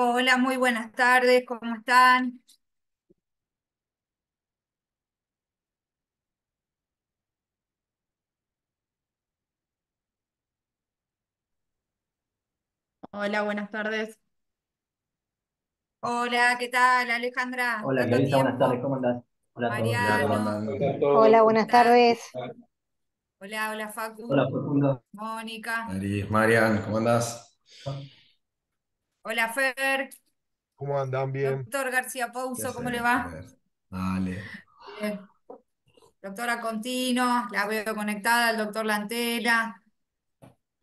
Hola, muy buenas tardes, ¿cómo están? Hola, buenas tardes. Hola, ¿qué tal, Alejandra? Hola, ¿Tanto Clarisa, buenas tardes? ¿cómo andás? Hola a todos. Hola, ¿cómo Mariano? Hola a todos. Hola, ¿cómo buenas tardes. Hola, hola, Facu, Hola, Facundo. Mónica. Mari, Marian, ¿cómo andás? Hola, Fer. ¿Cómo andan? Bien. Doctor García ¿Qué Pouso, ¿cómo le va? Dale. Bien. Doctora Contino, la veo conectada, el doctor Lantela.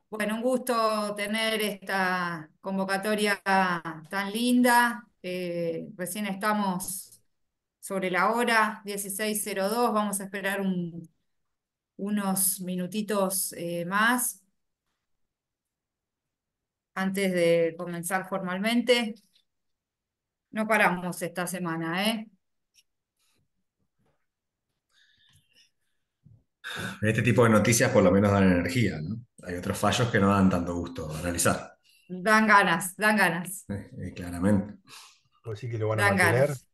Bueno, un gusto tener esta convocatoria tan linda. Eh, recién estamos sobre la hora, 16.02, vamos a esperar un- unos minutitos eh, más antes de comenzar formalmente. No paramos esta semana, ¿eh? Este tipo de noticias por lo menos dan energía, ¿no? Hay otros fallos que no dan tanto gusto analizar, Dan ganas, dan ganas, eh, eh, claramente. ¿Vos decís que lo van a mantener? ganas.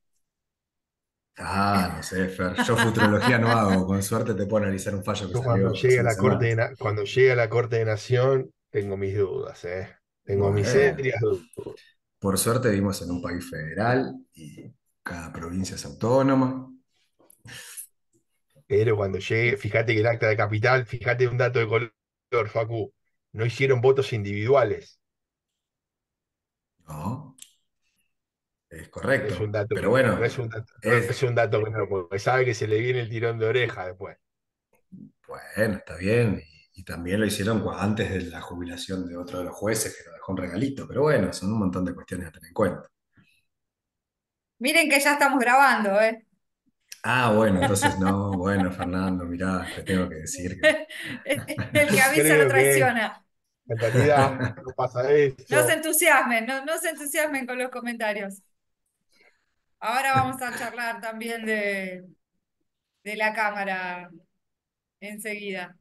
Ah, no sé, Fer. Yo futurología no hago. Con suerte te puedo analizar un fallo que Yo cuando salió llegue a la corte de, cuando llegue a la Corte de Nación, tengo mis dudas, ¿eh? Tengo mis Bueno, serias dudas. por suerte vivimos en un país federal y cada provincia es autónoma. Pero cuando llegue, fíjate que el acta de capital, fíjate un dato de color, Facu, no hicieron votos individuales. ¿No? Es No es correcto. un dato, Pero que- no bueno, es un dato, no es, es un dato menor, porque sabe que se le viene el tirón de oreja después. Bueno, está bien. Y, y también lo hicieron antes de la jubilación de otro de los jueces que nos dejó un regalito. Pero bueno, son un montón de cuestiones a tener en cuenta. Miren que ya estamos grabando, ¿eh? Ah, bueno, entonces no, bueno, Fernando, mirá, te tengo que decir que. El que avisa que traiciona. en realidad no pasa No se eso. entusiasmen, no, no se entusiasmen con los comentarios. Ahora vamos a charlar también de, de la cámara enseguida.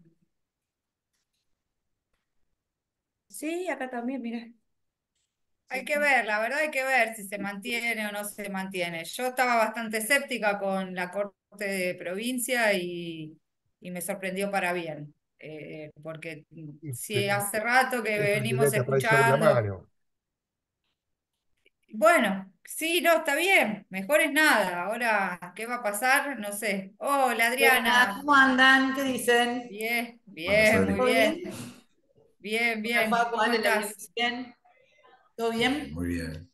Sí, acá también, mira. Hay que ver, la verdad hay que ver si se mantiene o no se mantiene. Yo estaba bastante escéptica con la Corte de Provincia y, y me sorprendió para bien. Eh, porque si hace rato que venimos escuchando, bueno, sí, no, está bien, mejor es nada. Ahora, ¿qué va a pasar? No sé. Hola, Hola, Adriana. ¿cómo andan? ¿Qué dicen? Bien, bien, muy Adri. ¿Todo bien. Bien? Bien, Hola, ¿Cómo estás? bien. ¿Todo bien? Muy bien.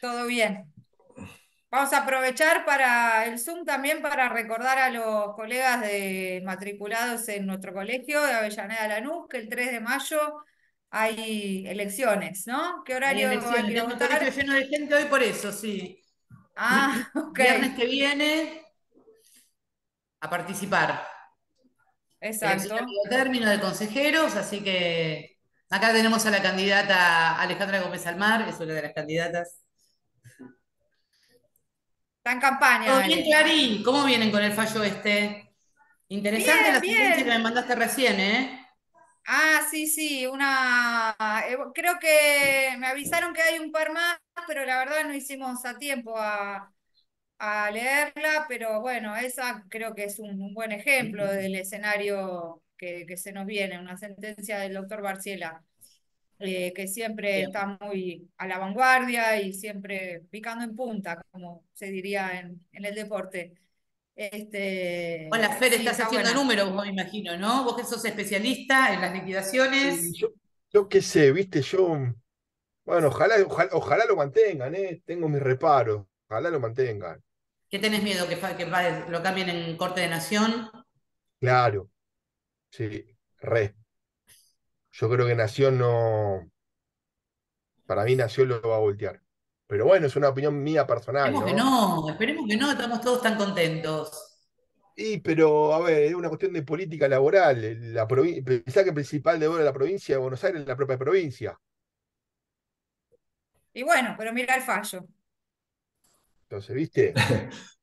Todo bien. Vamos a aprovechar para el Zoom también para recordar a los colegas de matriculados en nuestro colegio de Avellaneda Lanús que el 3 de mayo hay elecciones, ¿no? ¿Qué horario hay elecciones, que votar? lleno de gente hoy por eso, sí. Ah, ok, Viernes que viene a participar. Exacto. término de consejeros, así que acá tenemos a la candidata Alejandra Gómez Almar, es una de las candidatas. Está en ¿Todo campaña, bien. Clarín? ¿Cómo vienen con el fallo este? Interesante la Bien, sentencia que me mandaste recién, ¿eh? Ah, sí, sí, una... eh, creo que me avisaron que hay un par más, pero la verdad no hicimos a tiempo a, a leerla, pero bueno, esa creo que es un, un buen ejemplo del escenario que, que se nos viene, una sentencia del doctor Barciela, eh, que siempre Bien. está muy a la vanguardia y siempre picando en punta, como se diría en, en el deporte. Este, Hola, Fer, sí, estás está haciendo buena. números, vos me imagino, ¿no? Vos que sos especialista en las liquidaciones. yo, yo qué sé, viste, yo, bueno, ojalá, ojalá, ojalá lo mantengan, ¿eh? Tengo mis reparos, ojalá lo mantengan. ¿Qué tenés miedo que, lo cambien en Corte de Nación? Claro, sí, re. Yo creo que Nación no, para mí Nación lo va a voltear. Pero bueno, es una opinión mía personal, Esperemos que ¿no? esperemos que no, estamos todos tan contentos. Y, pero, a ver, es una cuestión de política laboral. La provi- pensá que el principal deudor de la provincia de Buenos Aires es la propia provincia. Y bueno, pero mira el fallo. Entonces, ¿viste?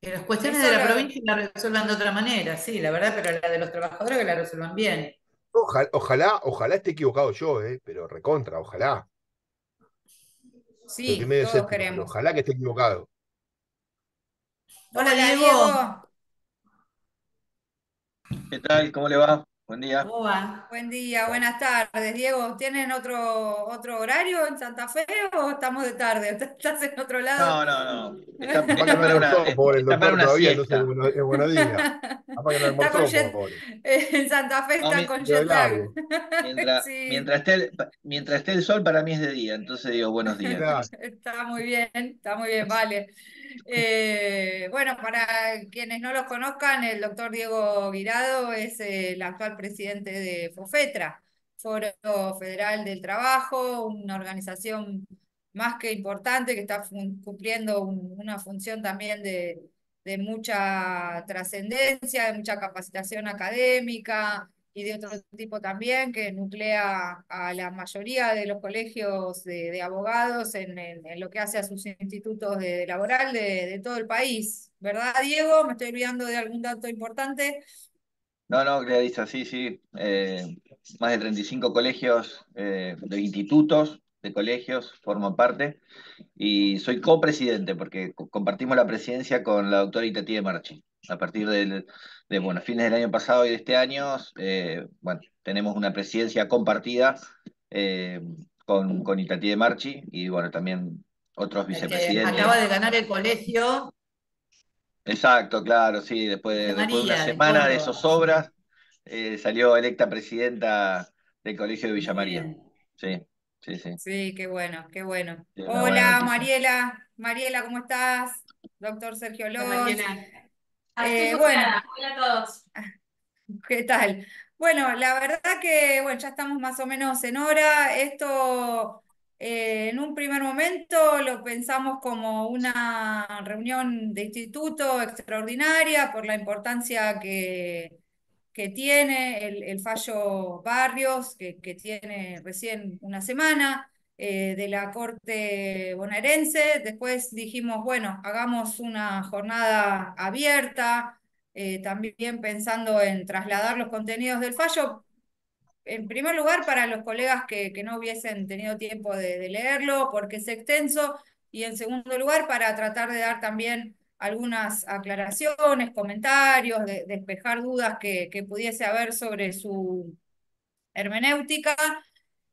Que las cuestiones Eso de la provincia la resuelvan de otra manera, sí, la verdad, pero la de los trabajadores que la resuelvan bien. Ojalá, ojalá, ojalá esté equivocado yo, ¿eh? Pero recontra, ojalá. Sí, todos queremos. ojalá que esté equivocado. Hola, Hola, Diego. Diego. ¿Qué tal? ¿Cómo le va? Buen día. ¿Cómo va? Buen día, buenas tardes. Diego, ¿tienen otro, otro horario en Santa Fe o estamos de tarde? ¿Estás en otro lado? No, no, no. Está, está no para una, pobre el está para una todavía, siesta. entonces bueno, es buenos días. No Está con jet- pobre. En Santa Fe No, está mi- con jet lag. Mientras, Sí. mientras, esté el, mientras esté el sol, para mí es de día. Entonces digo buenos días. Claro. Está muy bien, está muy bien, vale. Eh, bueno, para quienes no los conozcan, el doctor Diego Guirado es el actual presidente de FOFETRA, Foro Federal del Trabajo, una organización más que importante que está cumpliendo un- una función también de, de mucha trascendencia, de mucha capacitación académica y de otro tipo también, que nuclea a la mayoría de los colegios de, de abogados en, lo que hace a sus institutos de, laboral de, de todo el país. ¿Verdad, Diego? ¿Me estoy olvidando de algún dato importante? No, no, Clarisa, sí, sí. Eh, más de 35 colegios, eh, de institutos, de colegios, forman parte. Y soy copresidente porque co- compartimos la presidencia con la doctora Itatí Marchi. A partir del, de, bueno, fines del año pasado y de este año, eh, bueno, tenemos una presidencia compartida eh, con, con Itatí Marchi y, bueno, también otros que vicepresidentes. acaba de ganar el colegio. Exacto, claro, sí, después de, De después de una de semana de Córdoba. zozobras, eh, salió electa presidenta del Colegio de Villa María. Sí, sí, sí. Sí, qué bueno, qué bueno. Sí, Hola. Mariela. Mariela, ¿cómo estás? Doctor Sergio. Aquí Eh, bueno. Hola a todos. ¿Qué tal? Bueno, la verdad que bueno, ya estamos más o menos en hora. Esto eh, en un primer momento lo pensamos como una reunión de instituto extraordinaria por la importancia que, que tiene el, el fallo Barrios, que, que tiene recién una semana, eh, de la Corte bonaerense. Después dijimos, bueno, hagamos una jornada abierta eh, también pensando en trasladar los contenidos del fallo, en primer lugar para los colegas que, que no hubiesen tenido tiempo de, de leerlo, porque es extenso, y en segundo lugar para tratar de dar también algunas aclaraciones, comentarios, de- despejar dudas que, que pudiese haber sobre su hermenéutica.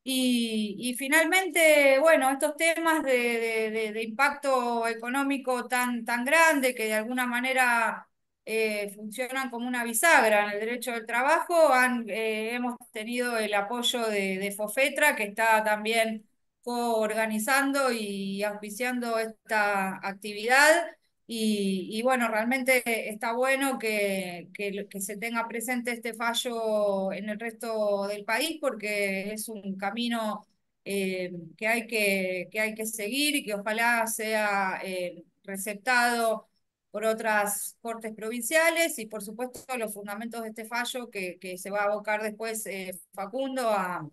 Y, y finalmente, bueno, estos temas de, de- impacto económico tan, tan grande que de alguna manera eh, funcionan como una bisagra en el derecho del trabajo, han, eh, hemos tenido el apoyo de, de FOFETRA, que está también coorganizando y auspiciando esta actividad. Y, y bueno, realmente está bueno que, que, que se tenga presente este fallo en el resto del país porque es un camino eh, que, hay que, que hay que seguir y que ojalá sea eh, receptado por otras cortes provinciales y por supuesto los fundamentos de este fallo que, se va a abocar después eh, Facundo a,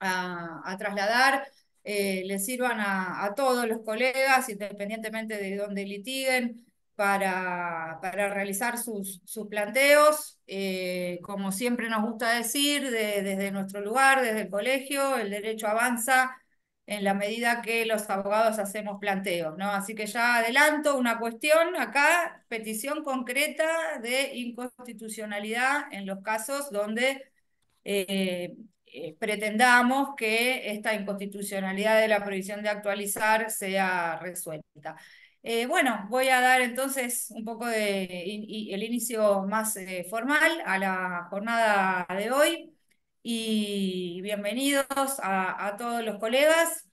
a, a trasladar eh, les sirvan a, todos los colegas, independientemente de dónde litiguen, para, para realizar sus, sus planteos. Eh, como siempre nos gusta decir, de, desde nuestro lugar, desde el colegio, el derecho avanza en la medida que los abogados hacemos planteos, ¿no? Así que ya adelanto una cuestión acá, petición concreta de inconstitucionalidad en los casos donde eh, eh, pretendamos que esta inconstitucionalidad de la prohibición de actualizar sea resuelta. Eh, bueno, voy a dar entonces un poco de el inicio más eh, formal a la jornada de hoy y bienvenidos a, a todos los colegas.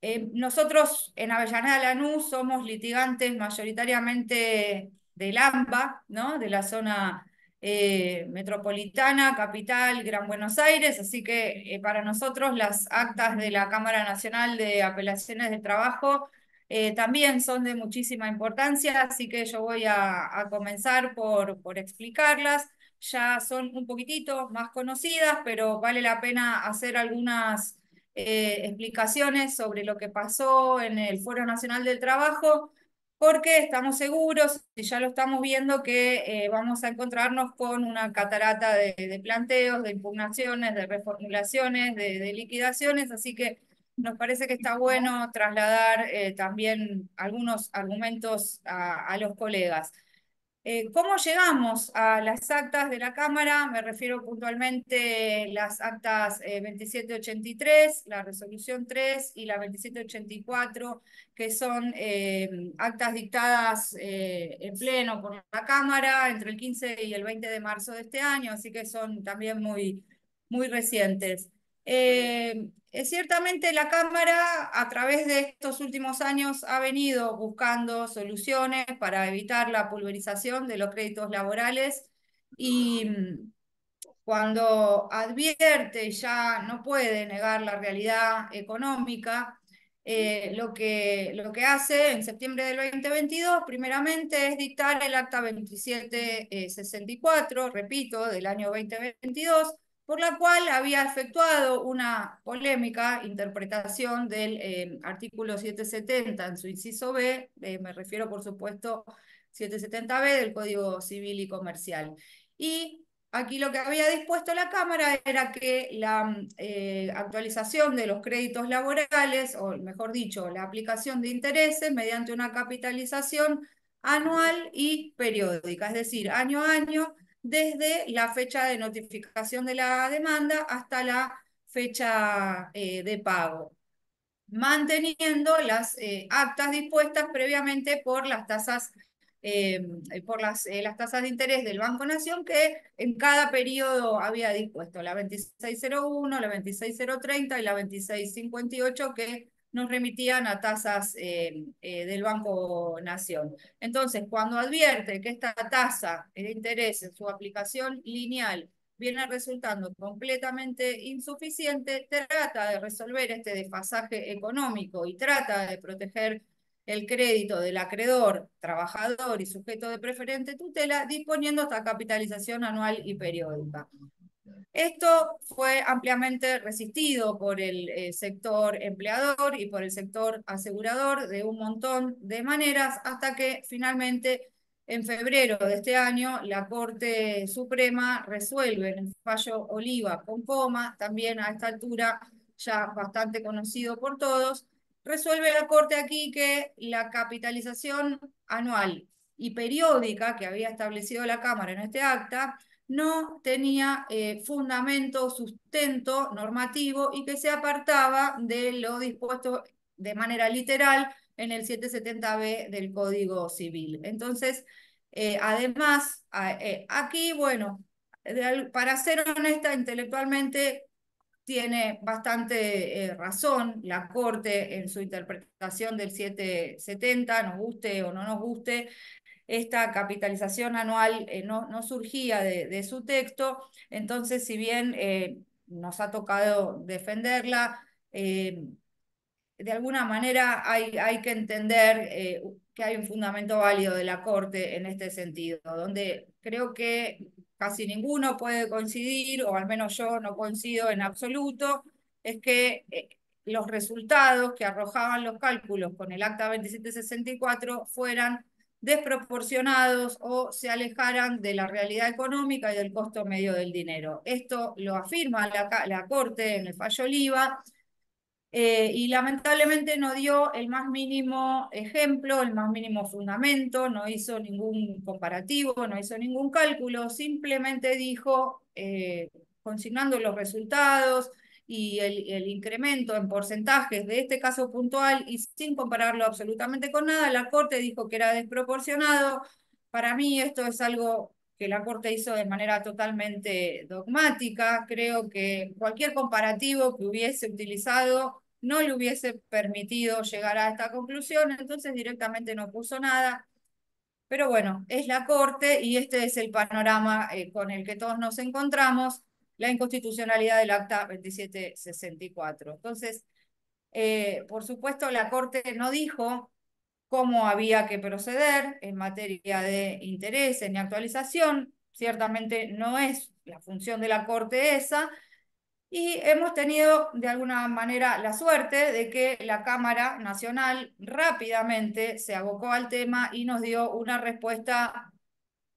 Eh, nosotros en Avellaneda Lanús somos litigantes mayoritariamente del AMBA, ¿no? de la zona eh, metropolitana, capital, Gran Buenos Aires, así que eh, para nosotros las actas de la Cámara Nacional de Apelaciones de Trabajo eh, también son de muchísima importancia, así que yo voy a, comenzar por, explicarlas. Ya son un poquitito más conocidas, pero vale la pena hacer algunas explicaciones sobre lo que pasó en el Foro Nacional del Trabajo, porque estamos seguros, y ya lo estamos viendo, que eh, vamos a encontrarnos con una catarata de, planteos, de impugnaciones, de reformulaciones, de, liquidaciones, así que nos parece que está bueno trasladar eh, también algunos argumentos a los colegas. Eh, ¿Cómo llegamos a las actas de la Cámara? Me refiero puntualmente las actas eh, 2783, la resolución 3 y la 2784, que son eh, actas dictadas eh, en pleno por la Cámara entre el 15 y el 20 de marzo de este año, así que son también muy, muy recientes. Ciertamente la Cámara a través de estos últimos años ha venido buscando soluciones para evitar la pulverización de los créditos laborales y mm, cuando advierte ya no puede negar la realidad económica, eh, lo que, lo que hace en septiembre del 2022, primeramente, es dictar el acta 2764, repito, del año 2022, por la cual había efectuado una polémica interpretación del eh, artículo 770 en su inciso B, eh, me refiero por supuesto 770B del Código Civil y Comercial. Y aquí lo que había dispuesto la Cámara era que la eh, actualización de los créditos laborales, o mejor dicho, la aplicación de intereses mediante una capitalización anual y periódica, es decir, año a año, desde la fecha de notificación de la demanda hasta la fecha eh, de pago, manteniendo las eh, actas dispuestas previamente por las tasas eh, por las, las tasas de interés del Banco Nación que en cada periodo había dispuesto, la 2601, la 26030 y la 2658 que nos remitían a tasas eh, eh, del Banco Nación. Entonces, cuando advierte que esta tasa de interés en su aplicación lineal viene resultando completamente insuficiente, trata de resolver este desfasaje económico y trata de proteger el crédito del acreedor, trabajador y sujeto de preferente tutela, disponiendo esta capitalización anual y periódica. Esto fue ampliamente resistido por el eh, sector empleador y por el sector asegurador de un montón de maneras hasta que finalmente en febrero de este año la Corte Suprema resuelve en el fallo Oliva con coma, también a esta altura ya bastante conocido por todos, resuelve la Corte aquí que la capitalización anual y periódica que había establecido la Cámara en este acta no tenía eh, fundamento, sustento normativo y que se apartaba de lo dispuesto de manera literal en el 770b del Código Civil. Entonces, eh, además, eh, aquí, bueno, para ser honesta intelectualmente, tiene bastante razón la Corte en su interpretación del 770, nos guste o no nos guste, esta capitalización anual eh, no, no, surgía de, su texto, entonces si bien eh, nos ha tocado defenderla, eh, de alguna manera hay, hay que entender que hay un fundamento válido de la Corte en este sentido, donde creo que casi ninguno puede coincidir, o al menos yo no coincido en absoluto, es que los resultados que arrojaban los cálculos con el acta 2764 fueran desproporcionados o se alejaran de la realidad económica y del costo medio del dinero. Esto lo afirma la, Corte en el fallo Oliva, eh, y lamentablemente no dio el más mínimo ejemplo, el más mínimo fundamento, no hizo ningún comparativo, no hizo ningún cálculo, simplemente dijo, eh, consignando los resultados y el, el, incremento en porcentajes de este caso puntual y sin compararlo absolutamente con nada, la Corte dijo que era desproporcionado. Para mí esto es algo que la Corte hizo de manera totalmente dogmática. Creo que cualquier comparativo que hubiese utilizado no le hubiese permitido llegar a esta conclusión, entonces directamente no puso nada. Pero bueno, es la Corte y este es el panorama eh, con el que todos nos encontramos, la inconstitucionalidad del Acta 2764. Entonces, eh, por supuesto, la Corte no dijo cómo había que proceder en materia de interés ni actualización. Ciertamente no es la función de la Corte esa, y hemos tenido de alguna manera la suerte de que la Cámara Nacional rápidamente se abocó al tema y nos dio una respuesta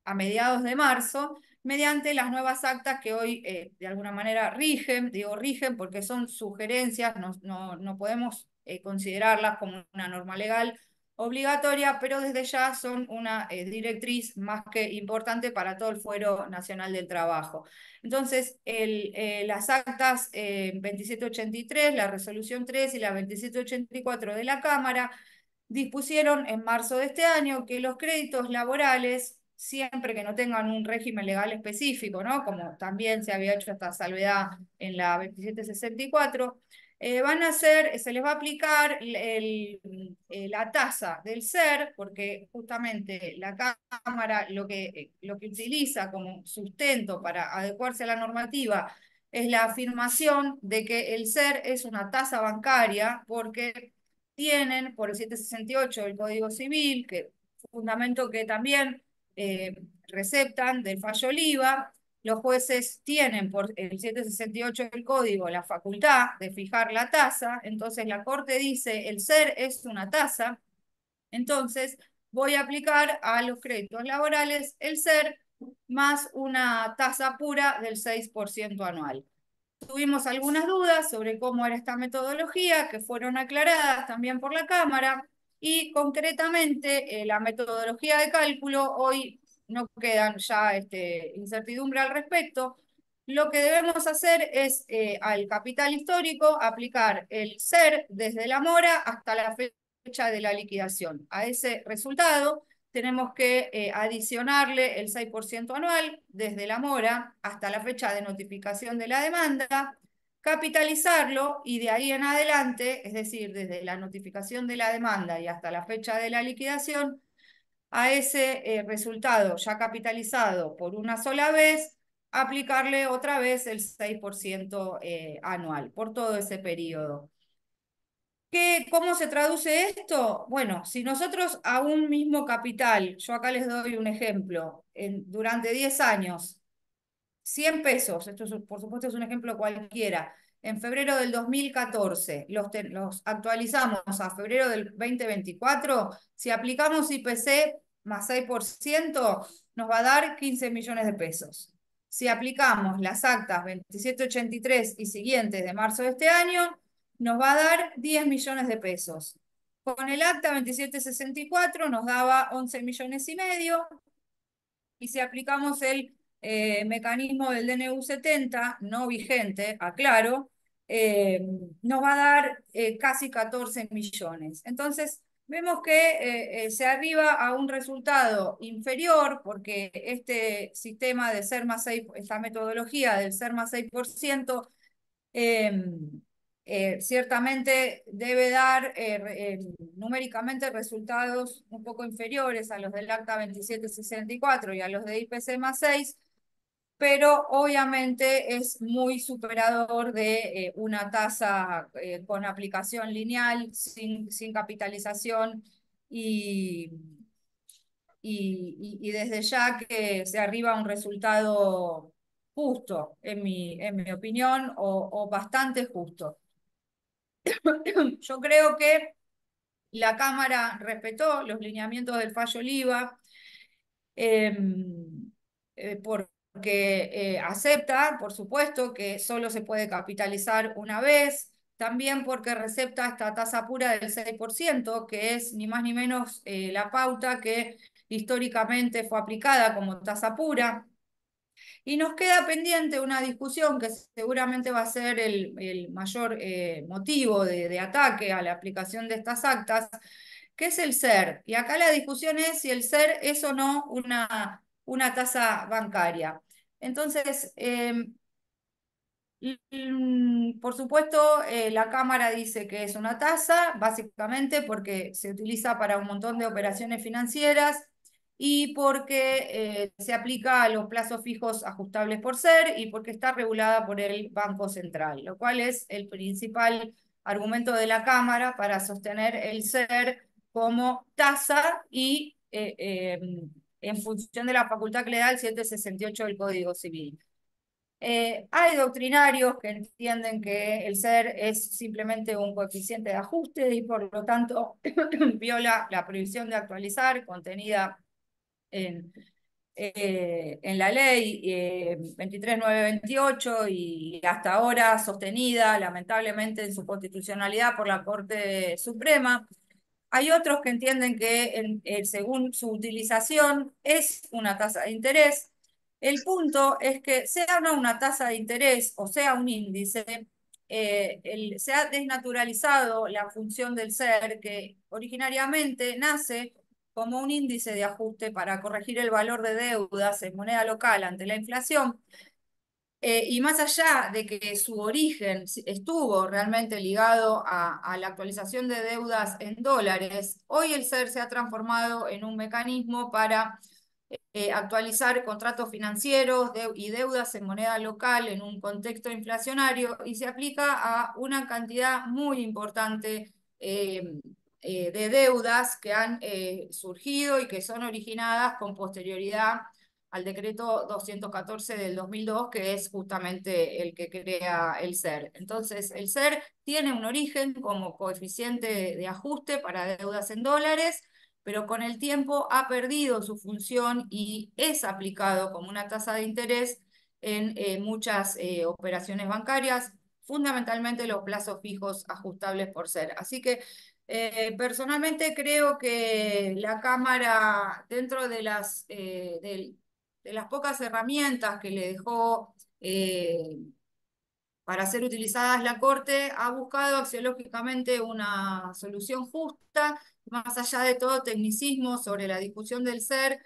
a mediados de marzo mediante las nuevas actas que hoy eh, de alguna manera rigen, digo rigen porque son sugerencias, no, no, no podemos eh, considerarlas como una norma legal obligatoria, pero desde ya son una eh, directriz más que importante para todo el Fuero Nacional del Trabajo. Entonces, el, las actas 2783, la resolución 3 y la 2784 de la Cámara dispusieron en marzo de este año que los créditos laborales siempre que no tengan un régimen legal específico, ¿no? Como también se había hecho esta salvedad en la 2764, eh, van a ser, se les va a aplicar el, eh, la tasa del ser, porque justamente la Cámara lo que, lo que utiliza como sustento para adecuarse a la normativa es la afirmación de que el ser es una tasa bancaria, porque tienen por el 768 del Código Civil, que fundamento que también eh, receptan del fallo Oliva, los jueces tienen por el 768 del código la facultad de fijar la tasa, entonces la corte dice el ser es una tasa, entonces voy a aplicar a los créditos laborales el ser más una tasa pura del 6% anual. Tuvimos algunas dudas sobre cómo era esta metodología, que fueron aclaradas también por la Cámara, y concretamente eh, la metodología de cálculo, hoy no quedan ya este, incertidumbre al respecto, lo que debemos hacer es eh, al capital histórico aplicar el ser desde la mora hasta la fecha de la liquidación. A ese resultado tenemos que eh, adicionarle el 6% anual desde la mora hasta la fecha de notificación de la demanda, capitalizarlo y de ahí en adelante, es decir, desde la notificación de la demanda y hasta la fecha de la liquidación, a ese eh, resultado ya capitalizado por una sola vez, aplicarle otra vez el 6% eh, anual por todo ese periodo. ¿Qué, ¿Cómo se traduce esto? Bueno, si nosotros a un mismo capital, yo acá les doy un ejemplo, durante 10 años, 100 pesos, esto por supuesto es un ejemplo cualquiera, en febrero del 2014 los, los actualizamos a febrero del 2024, si aplicamos IPC más 6%, nos va a dar 15 millones de pesos. Si aplicamos las actas 2783 y siguientes de marzo de este año, nos va a dar 10 millones de pesos. Con el acta 2764 nos daba 11 millones y medio. Y si aplicamos el eh, mecanismo del DNU 70, no vigente, aclaro, eh, nos va a dar eh, casi 14 millones. Entonces, vemos que se arriba a un resultado inferior porque este sistema de ser más 6, esta metodología del ser más 6%, eh, ciertamente debe dar eh, eh, numéricamente resultados un poco inferiores a los del acta 2764 y a los de IPC más 6, pero obviamente es muy superador de una tasa con aplicación lineal, sin, sin capitalización y, y, y, desde ya que se arriba un resultado justo, en mi, en mi opinión, o, o bastante justo. Yo creo que la Cámara respetó los lineamientos del fallo Oliva em, eh, porque eh, acepta, por supuesto, que solo se puede capitalizar una vez, también porque recepta esta tasa pura del 6%, que es ni más ni menos eh, la pauta que históricamente fue aplicada como tasa pura. Y nos queda pendiente una discusión que seguramente va a ser el, mayor eh, motivo de, ataque a la aplicación de estas actas, que es el ser. Y acá la discusión es si el ser es o no una, una tasa bancaria. Entonces, em, por supuesto, eh, la Cámara dice que es una tasa, básicamente porque se utiliza para un montón de operaciones financieras y porque eh, se aplica a los plazos fijos ajustables por ser y porque está regulada por el Banco Central, lo cual es el principal argumento de la Cámara para sostener el ser como tasa y eh, em, en función de la facultad que le da el 768 del Código Civil. Eh, hay doctrinarios que entienden que el ser es simplemente un coeficiente de ajuste y por lo tanto viola la prohibición de actualizar contenida en, eh, en la ley eh, 23928 y hasta ahora sostenida lamentablemente en su constitucionalidad por la Corte Suprema. Hay otros que entienden que en, según su utilización es una tasa de interés. El punto es que sea no una tasa de interés o sea un índice, eh, se ha desnaturalizado la función del ser que originariamente nace como un índice de ajuste para corregir el valor de deudas en moneda local ante la inflación. Eh, y más allá de que su origen estuvo realmente ligado a, la actualización de deudas en dólares, hoy el SER se ha transformado en un mecanismo para eh, actualizar contratos financieros y deudas en moneda local en un contexto inflacionario y se aplica a una cantidad muy importante eh, de deudas que han surgido y que son originadas con posterioridad al decreto 214 del 2002, que es justamente el que crea el SER. Entonces, el SER tiene un origen como coeficiente de ajuste para deudas en dólares, pero con el tiempo ha perdido su función y es aplicado como una tasa de interés en eh, muchas operaciones bancarias, fundamentalmente los plazos fijos ajustables por SER. Así que eh, personalmente creo que la Cámara, dentro de las, eh, de, las pocas herramientas que le dejó eh, para ser utilizadas la Corte, ha buscado axiológicamente una solución justa, más allá de todo tecnicismo sobre la discusión del ser.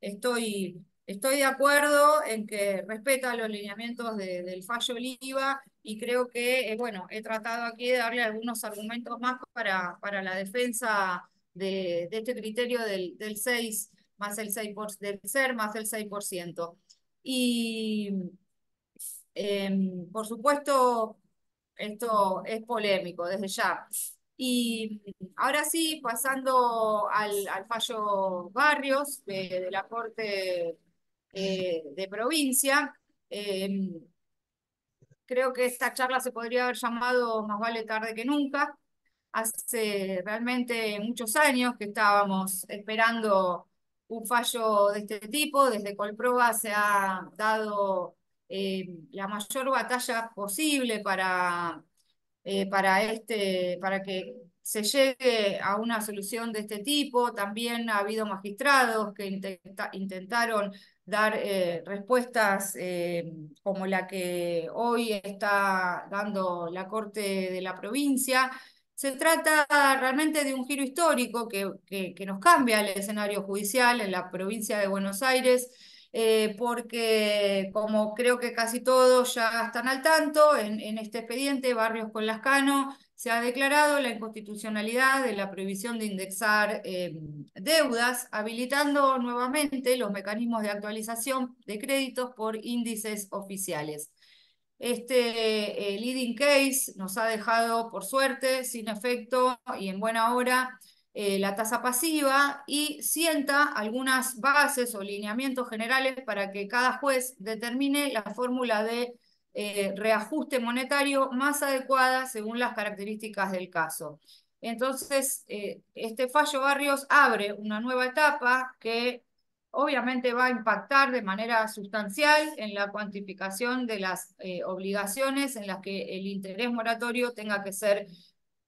estoy Estoy de acuerdo en que respeta los lineamientos del fallo Oliva y creo que, eh, bueno, he tratado aquí de darle algunos argumentos más para, para la defensa de, este criterio del, 6 más el 6 por, del ser más el 6%. Y em, por supuesto, esto es polémico desde ya. Y ahora sí, pasando al, fallo Barrios de la Corte eh, de provincia. Em, creo que esta charla se podría haber llamado Más vale tarde que nunca. Hace realmente muchos años que estábamos esperando un fallo de este tipo. Desde Colproba se ha dado em, la mayor batalla posible para, eh, para, este, para que se llegue a una solución de este tipo. También ha habido magistrados que intentaron dar eh, respuestas eh, como la que hoy está dando la Corte de la provincia. Se trata realmente de un giro histórico que, que, nos cambia el escenario judicial en la provincia de Buenos Aires, eh, porque como creo que casi todos ya están al tanto, en, en este expediente Barrios con Lascano se ha declarado la inconstitucionalidad de la prohibición de indexar eh, deudas, habilitando nuevamente los mecanismos de actualización de créditos por índices oficiales. Este eh, leading case nos ha dejado, por suerte, sin efecto y en buena hora eh, la tasa pasiva y sienta algunas bases o lineamientos generales para que cada juez determine la fórmula de eh, reajuste monetario más adecuada según las características del caso. Entonces, este fallo Barrios abre una nueva etapa que obviamente va a impactar de manera sustancial en la cuantificación de las eh, obligaciones en las que el interés moratorio tenga que ser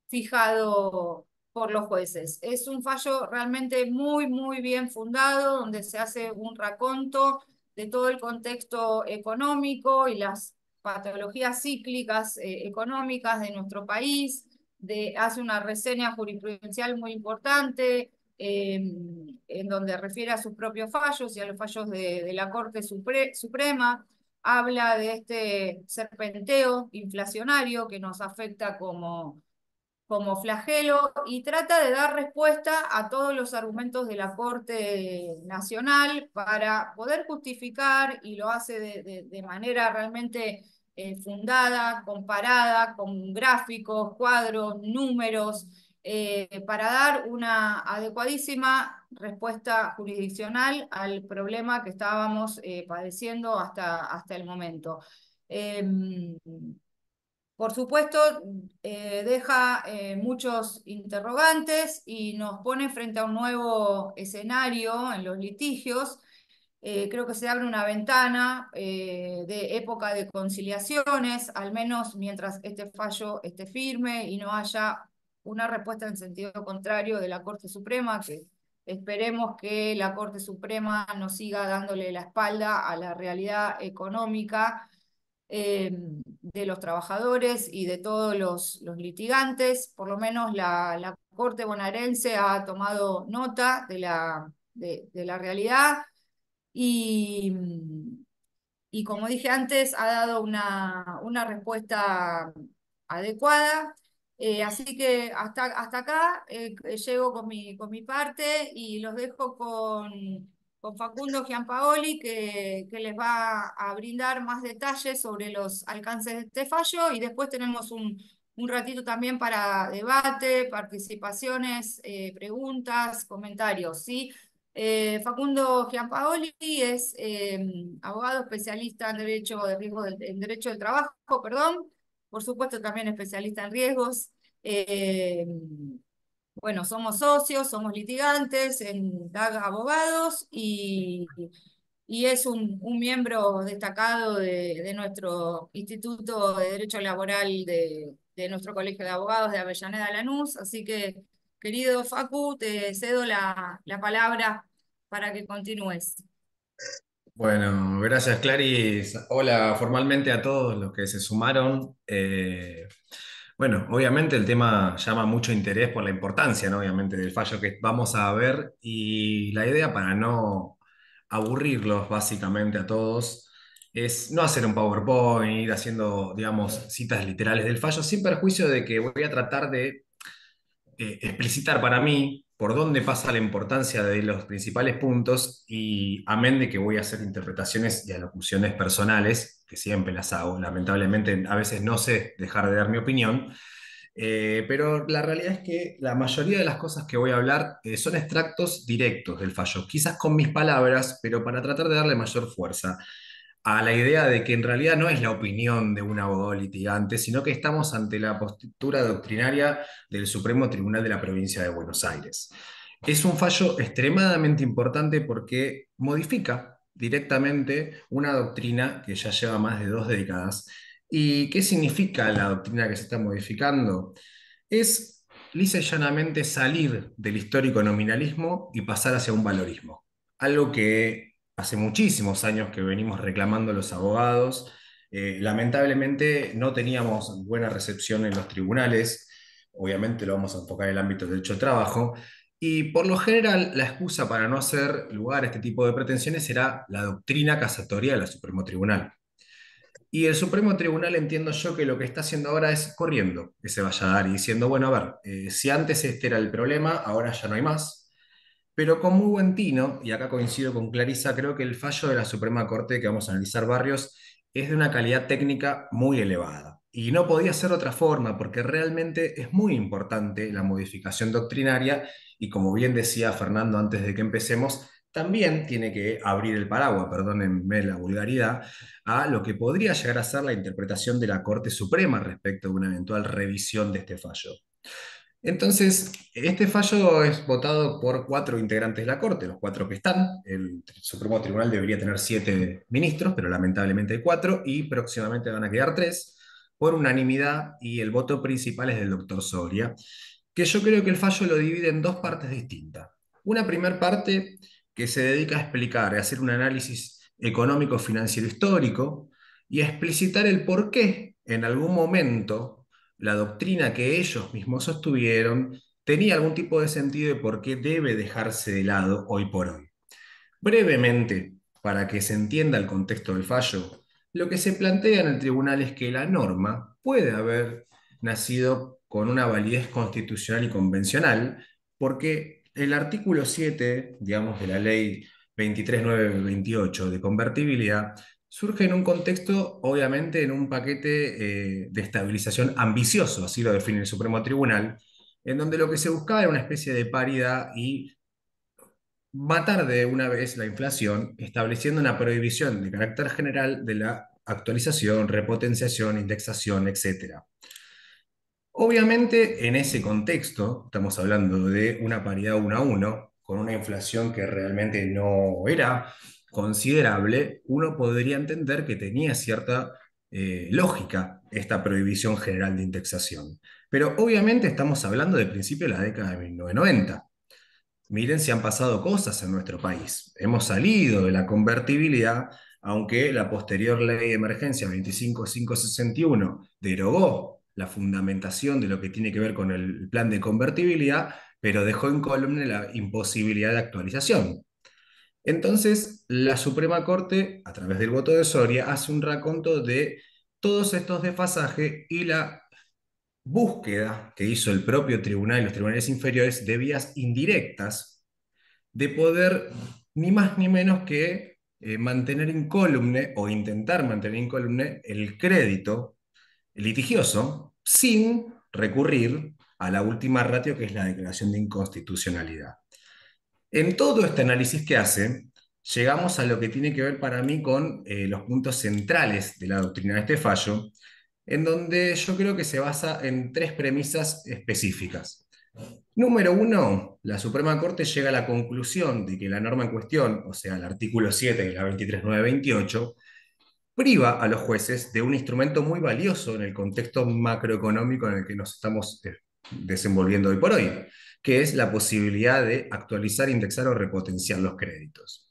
fijado por los jueces. Es un fallo realmente muy, muy bien fundado, donde se hace un raconto de todo el contexto económico y las patologías cíclicas eh, económicas de nuestro país, de, hace una reseña jurisprudencial muy importante, en donde refiere a sus propios fallos y a los fallos de, la Corte Suprema, habla de este serpenteo inflacionario que nos afecta como, como flagelo y trata de dar respuesta a todos los argumentos de la Corte Nacional para poder justificar, y lo hace de, de manera realmente eh, fundada, comparada con gráficos, cuadros, números, eh, para dar una adecuadísima respuesta jurisdiccional al problema que estábamos eh, padeciendo hasta, hasta el momento. Em, por supuesto, eh, deja muchos interrogantes y nos pone frente a un nuevo escenario en los litigios. Creo que se abre una ventana de época de conciliaciones, al menos mientras este fallo esté firme y no haya una respuesta en sentido contrario de la Corte Suprema, que esperemos que la Corte Suprema no siga dándole la espalda a la realidad económica eh, de los trabajadores y de todos los, litigantes. Por lo menos la, Corte bonaerense ha tomado nota de la, de, la realidad y, y, como dije antes, ha dado una, una respuesta adecuada. Eh, así que hasta, hasta acá eh, llego con mi, con mi parte y los dejo con con Facundo Giampaoli, que, que les va a brindar más detalles sobre los alcances de este fallo y después tenemos un, un ratito también para debate, participaciones, eh, preguntas, comentarios. ¿sí? Eh, Facundo Giampaoli es eh, abogado especialista en derecho de riesgo del, en derecho del trabajo, perdón, por supuesto también especialista en riesgos. Bueno, somos socios, somos litigantes en DAG Abogados y, es un, miembro destacado de, nuestro Instituto de Derecho Laboral de, nuestro Colegio de Abogados de Avellaneda Lanús. Así que, querido Facu, te cedo la, palabra para que continúes. Bueno, gracias Claris. Hola formalmente a todos los que se sumaron. Eh, bueno, obviamente el tema llama mucho interés por la importancia, ¿no? Obviamente, del fallo que vamos a ver y la idea para no aburrirlos básicamente a todos es no hacer un PowerPoint, ir haciendo, digamos, citas literales del fallo, sin perjuicio de que voy a tratar de eh, explicitar para mí por dónde pasa la importancia de los principales puntos y amén de que voy a hacer interpretaciones y alocuciones personales, que siempre las hago, lamentablemente a veces no sé dejar de dar mi opinión, eh, pero la realidad es que la mayoría de las cosas que voy a hablar eh, son extractos directos del fallo, quizás con mis palabras, pero para tratar de darle mayor fuerza a la idea de que en realidad no es la opinión de un abogado litigante, sino que estamos ante la postura doctrinaria del Supremo Tribunal de la Provincia de Buenos Aires. Es un fallo extremadamente importante porque modifica directamente una doctrina que ya lleva más de dos décadas. ¿Y qué significa la doctrina que se está modificando? Es lisa y llanamente salir del histórico nominalismo y pasar hacia un valorismo. Algo que hace muchísimos años que venimos reclamando los abogados. Eh, lamentablemente no teníamos buena recepción en los tribunales, obviamente lo vamos a enfocar en el ámbito del derecho de trabajo, y por lo general la excusa para no hacer lugar a este tipo de pretensiones era la doctrina casatoria del Supremo Tribunal. Y el Supremo Tribunal entiendo yo que lo que está haciendo ahora es corriendo que se vaya a dar y diciendo, bueno, a ver, eh, si antes este era el problema, ahora ya no hay más, pero con muy buen tino, y acá coincido con Clarisa, creo que el fallo de la Suprema Corte que vamos a analizar Barrios es de una calidad técnica muy elevada. Y no podía ser de otra forma, porque realmente es muy importante la modificación doctrinaria y como bien decía Fernando antes de que empecemos, también tiene que abrir el paraguas, perdónenme la vulgaridad, a lo que podría llegar a ser la interpretación de la Corte Suprema respecto de una eventual revisión de este fallo. Entonces, este fallo es votado por cuatro integrantes de la Corte, los cuatro que están. El Supremo Tribunal debería tener siete ministros, pero lamentablemente hay cuatro, y próximamente van a quedar tres, por unanimidad, y el voto principal es del doctor Soria, que yo creo que el fallo lo divide en dos partes distintas. Una primera parte que se dedica a explicar, a hacer un análisis económico, financiero, histórico, y a explicitar el por qué en algún momento la doctrina que ellos mismos sostuvieron tenía algún tipo de sentido de por qué debe dejarse de lado hoy por hoy. Brevemente, para que se entienda el contexto del fallo, lo que se plantea en el tribunal es que la norma puede haber nacido con una validez constitucional y convencional, porque el artículo 7, digamos, de la ley 23928 de convertibilidad surge en un contexto, obviamente, en un paquete eh, de estabilización ambicioso, así lo define el Supremo Tribunal, en donde lo que se buscaba era una especie de paridad y matar de una vez la inflación, estableciendo una prohibición de carácter general de la actualización, repotenciación, indexación, etc. Obviamente, en ese contexto, estamos hablando de una paridad 1 a 1, con una inflación que realmente no era considerable, uno podría entender que tenía cierta eh, lógica esta prohibición general de indexación. Pero obviamente estamos hablando del principio de la década de 1990. Miren si han pasado cosas en nuestro país. Hemos salido de la convertibilidad, aunque la posterior ley de emergencia 25561 derogó la fundamentación de lo que tiene que ver con el plan de convertibilidad, pero dejó en columna la imposibilidad de actualización. Entonces, la Suprema Corte, a través del voto de Soria, hace un raconto de todos estos desfasajes y la búsqueda que hizo el propio tribunal y los tribunales inferiores de vías indirectas de poder ni más ni menos que eh, mantener incólume o intentar mantener incólume el crédito litigioso sin recurrir a la última ratio que es la declaración de inconstitucionalidad. En todo este análisis que hace, llegamos a lo que tiene que ver para mí con eh, los puntos centrales de la doctrina de este fallo, en donde yo creo que se basa en tres premisas específicas. Número uno, la Suprema Corte llega a la conclusión de que la norma en cuestión, o sea, el artículo 7 de la 23928, priva a los jueces de un instrumento muy valioso en el contexto macroeconómico en el que nos estamos eh, desenvolviendo hoy por hoy, que es la posibilidad de actualizar, indexar o repotenciar los créditos.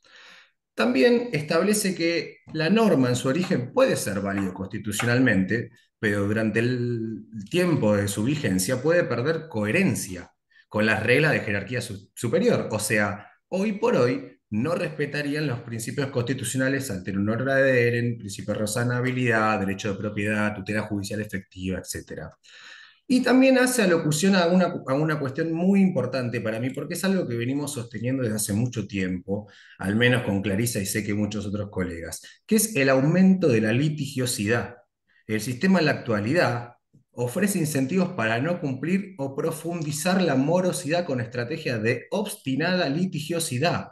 También establece que la norma en su origen puede ser válida constitucionalmente, pero durante el tiempo de su vigencia puede perder coherencia con las reglas de jerarquía superior. O sea, hoy por hoy no respetarían los principios constitucionales ante un orden de eren, principio de razonabilidad, derecho de propiedad, tutela judicial efectiva, etc. Y también hace alocución a una, a una cuestión muy importante para mí, porque es algo que venimos sosteniendo desde hace mucho tiempo, al menos con Clarisa y sé que muchos otros colegas, que es el aumento de la litigiosidad. El sistema en la actualidad ofrece incentivos para no cumplir o profundizar la morosidad con estrategias de obstinada litigiosidad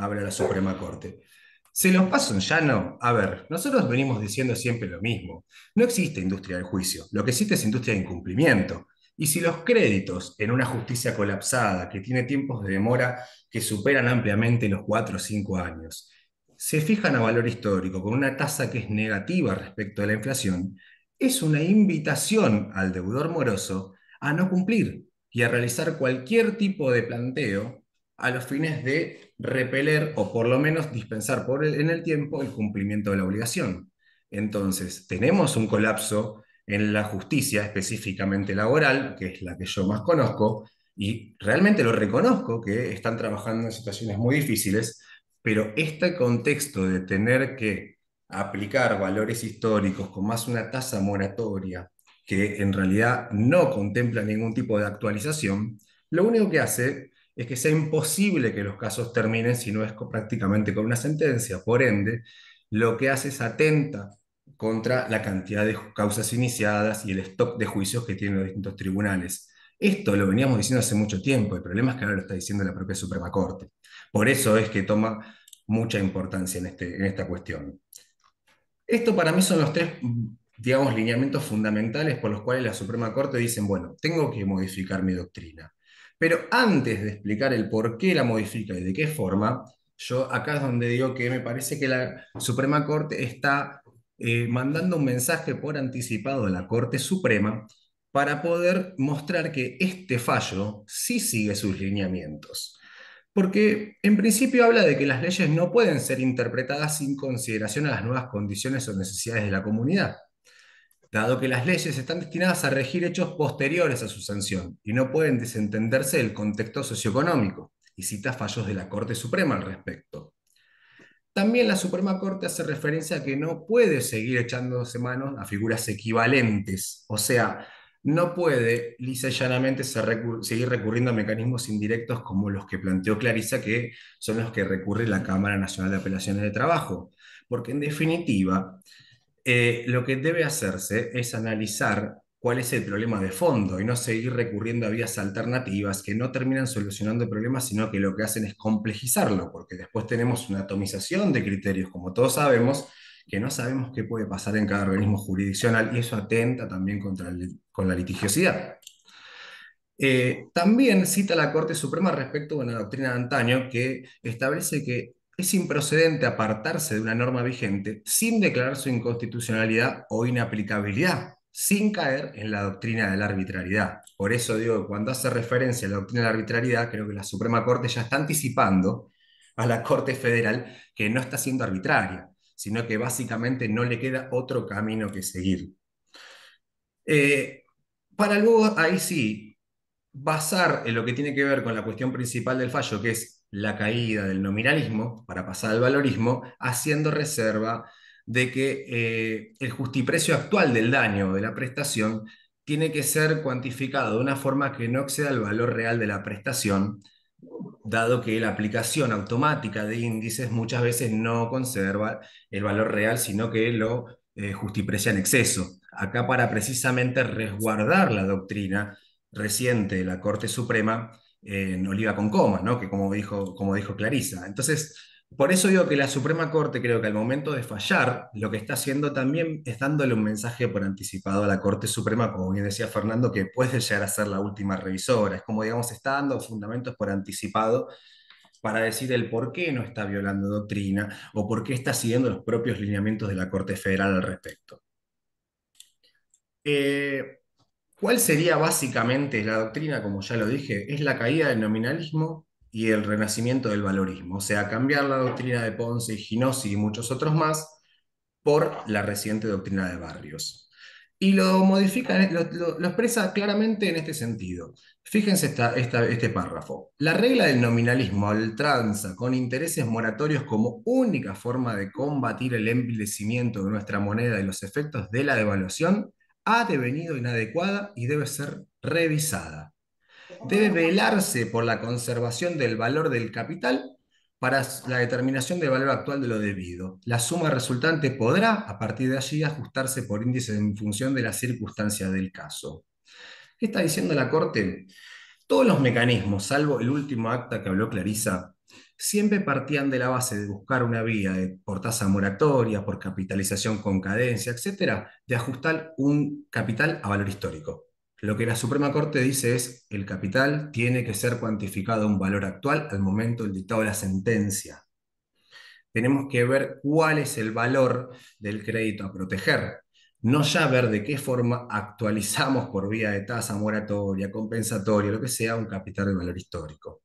habla la Suprema Corte. Se los paso en llano. A ver, nosotros venimos diciendo siempre lo mismo. No existe industria del juicio, lo que existe es industria de incumplimiento. Y si los créditos en una justicia colapsada, que tiene tiempos de demora que superan ampliamente los 4 o 5 años, se fijan a valor histórico con una tasa que es negativa respecto a la inflación, es una invitación al deudor moroso a no cumplir y a realizar cualquier tipo de planteo a los fines de repeler o por lo menos dispensar por en el tiempo el cumplimiento de la obligación. Entonces, tenemos un colapso en la justicia, específicamente laboral, que es la que yo más conozco, y realmente lo reconozco que están trabajando en situaciones muy difíciles, pero este contexto de tener que aplicar valores históricos con más una tasa moratoria que en realidad no contempla ningún tipo de actualización, lo único que hace es que sea imposible que los casos terminen si no es prácticamente con una sentencia. Por ende, lo que hace es atenta contra la cantidad de causas iniciadas y el stock de juicios que tienen los distintos tribunales. Esto lo veníamos diciendo hace mucho tiempo, el problema es que ahora lo está diciendo la propia Suprema Corte. Por eso es que toma mucha importancia en, este, en esta cuestión. Esto para mí son los tres, digamos, lineamientos fundamentales por los cuales la Suprema Corte dice, bueno, tengo que modificar mi doctrina. Pero antes de explicar el por qué la modifica y de qué forma, yo acá es donde digo que me parece que la Suprema Corte está eh, mandando un mensaje por anticipado a la Corte Suprema para poder mostrar que este fallo sí sigue sus lineamientos. Porque en principio habla de que las leyes no pueden ser interpretadas sin consideración a las nuevas condiciones o necesidades de la comunidad dado que las leyes están destinadas a regir hechos posteriores a su sanción y no pueden desentenderse del contexto socioeconómico, y cita fallos de la Corte Suprema al respecto. También la Suprema Corte hace referencia a que no puede seguir echándose manos a figuras equivalentes, o sea, no puede lisa y llanamente seguir recurriendo a mecanismos indirectos como los que planteó Clarisa, que son los que recurre la Cámara Nacional de Apelaciones de Trabajo, porque en definitiva, eh, lo que debe hacerse es analizar cuál es el problema de fondo y no seguir recurriendo a vías alternativas que no terminan solucionando el problema, sino que lo que hacen es complejizarlo, porque después tenemos una atomización de criterios, como todos sabemos, que no sabemos qué puede pasar en cada organismo jurisdiccional y eso atenta también contra con la litigiosidad. Eh, también cita la Corte Suprema respecto a una doctrina de antaño que establece que es improcedente apartarse de una norma vigente sin declarar su inconstitucionalidad o inaplicabilidad, sin caer en la doctrina de la arbitrariedad. Por eso digo que cuando hace referencia a la doctrina de la arbitrariedad, creo que la Suprema Corte ya está anticipando a la Corte Federal que no está siendo arbitraria, sino que básicamente no le queda otro camino que seguir. Eh, para luego, ahí sí, basar en lo que tiene que ver con la cuestión principal del fallo, que es la caída del nominalismo para pasar al valorismo, haciendo reserva de que eh, el justiprecio actual del daño de la prestación tiene que ser cuantificado de una forma que no exceda el valor real de la prestación, dado que la aplicación automática de índices muchas veces no conserva el valor real, sino que lo eh, justiprecia en exceso. Acá para precisamente resguardar la doctrina reciente de la Corte Suprema en Oliva con coma, ¿no? que como dijo, como dijo Clarisa. Entonces, por eso digo que la Suprema Corte creo que al momento de fallar, lo que está haciendo también es dándole un mensaje por anticipado a la Corte Suprema, como bien decía Fernando, que puede llegar a ser la última revisora. Es como, digamos, está dando fundamentos por anticipado para decir el por qué no está violando doctrina o por qué está siguiendo los propios lineamientos de la Corte Federal al respecto. Eh, ¿Cuál sería básicamente la doctrina, como ya lo dije? Es la caída del nominalismo y el renacimiento del valorismo, o sea, cambiar la doctrina de Ponce Ginosi y muchos otros más por la reciente doctrina de Barrios. Y lo modifica, lo, expresa claramente en este sentido. Fíjense esta, este párrafo. La regla del nominalismo tranza con intereses moratorios como única forma de combatir el envilecimiento de nuestra moneda y los efectos de la devaluación ha devenido inadecuada y debe ser revisada. Debe velarse por la conservación del valor del capital para la determinación del valor actual de lo debido. La suma resultante podrá, a partir de allí, ajustarse por índice en función de las circunstancias del caso. ¿Qué está diciendo la Corte? Todos los mecanismos, salvo el último acta que habló Clarisa, siempre partían de la base de buscar una vía por tasa moratoria, por capitalización con cadencia, etcétera, de ajustar un capital a valor histórico. Lo que la Suprema Corte dice es el capital tiene que ser cuantificado a un valor actual al momento del dictado de la sentencia. Tenemos que ver cuál es el valor del crédito a proteger, no ya ver de qué forma actualizamos por vía de tasa moratoria, compensatoria, lo que sea, un capital de valor histórico.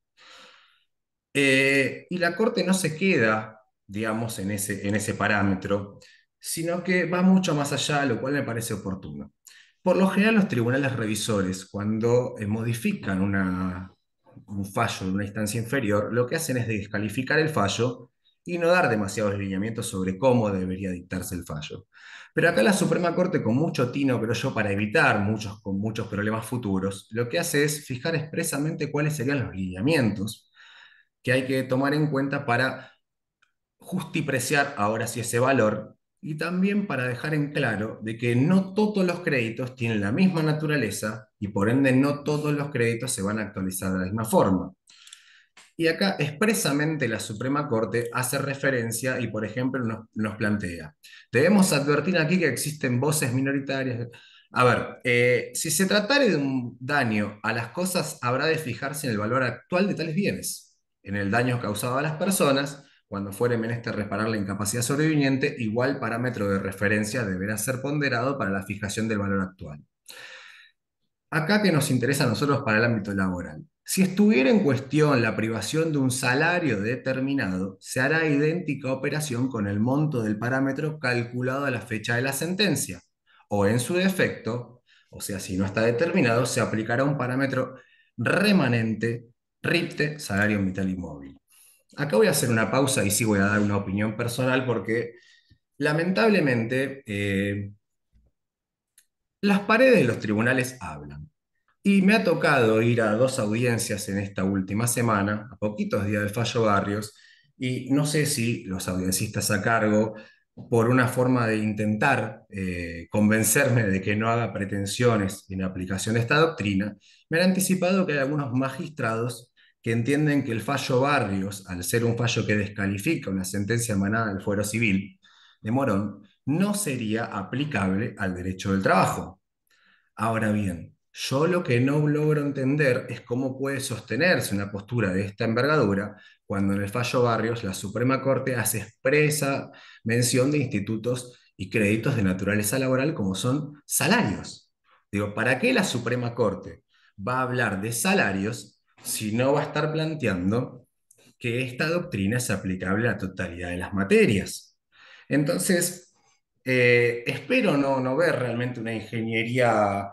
Eh, y la Corte no se queda, digamos, en ese, en ese parámetro, sino que va mucho más allá, lo cual me parece oportuno. Por lo general, los tribunales revisores, cuando eh, modifican un fallo de una instancia inferior, lo que hacen es descalificar el fallo y no dar demasiados lineamientos sobre cómo debería dictarse el fallo. Pero acá la Suprema Corte, con mucho tino, creo yo, para evitar muchos, con muchos problemas futuros, lo que hace es fijar expresamente cuáles serían los lineamientos que hay que tomar en cuenta para justipreciar ahora sí ese valor y también para dejar en claro de que no todos los créditos tienen la misma naturaleza y por ende no todos los créditos se van a actualizar de la misma forma. Y acá expresamente la Suprema Corte hace referencia y, por ejemplo, nos, plantea, debemos advertir aquí que existen voces minoritarias. A ver, eh, si se tratare de un daño a las cosas, habrá de fijarse en el valor actual de tales bienes en el daño causado a las personas, cuando fuere menester reparar la incapacidad sobreviviente, igual parámetro de referencia deberá ser ponderado para la fijación del valor actual. Acá que nos interesa a nosotros para el ámbito laboral. Si estuviera en cuestión la privación de un salario determinado, se hará idéntica operación con el monto del parámetro calculado a la fecha de la sentencia, o en su defecto, o sea, si no está determinado, se aplicará un parámetro remanente RIPTE, salario vital inmóvil. Acá voy a hacer una pausa y sí voy a dar una opinión personal porque lamentablemente eh, las paredes de los tribunales hablan. Y me ha tocado ir a dos audiencias en esta última semana, a poquitos días del fallo Barrios, y no sé si los audienciistas a cargo, por una forma de intentar eh, convencerme de que no haga pretensiones en aplicación de esta doctrina, me han anticipado que hay algunos magistrados que entienden que el fallo Barrios, al ser un fallo que descalifica una sentencia emanada del fuero civil, de Morón no sería aplicable al derecho del trabajo. Ahora bien, yo lo que no logro entender es cómo puede sostenerse una postura de esta envergadura cuando en el fallo Barrios la Suprema Corte hace expresa mención de institutos y créditos de naturaleza laboral como son salarios. Digo, ¿para qué la Suprema Corte va a hablar de salarios si no va a estar planteando que esta doctrina es aplicable a la totalidad de las materias? Entonces, eh, espero no, no ver realmente una ingeniería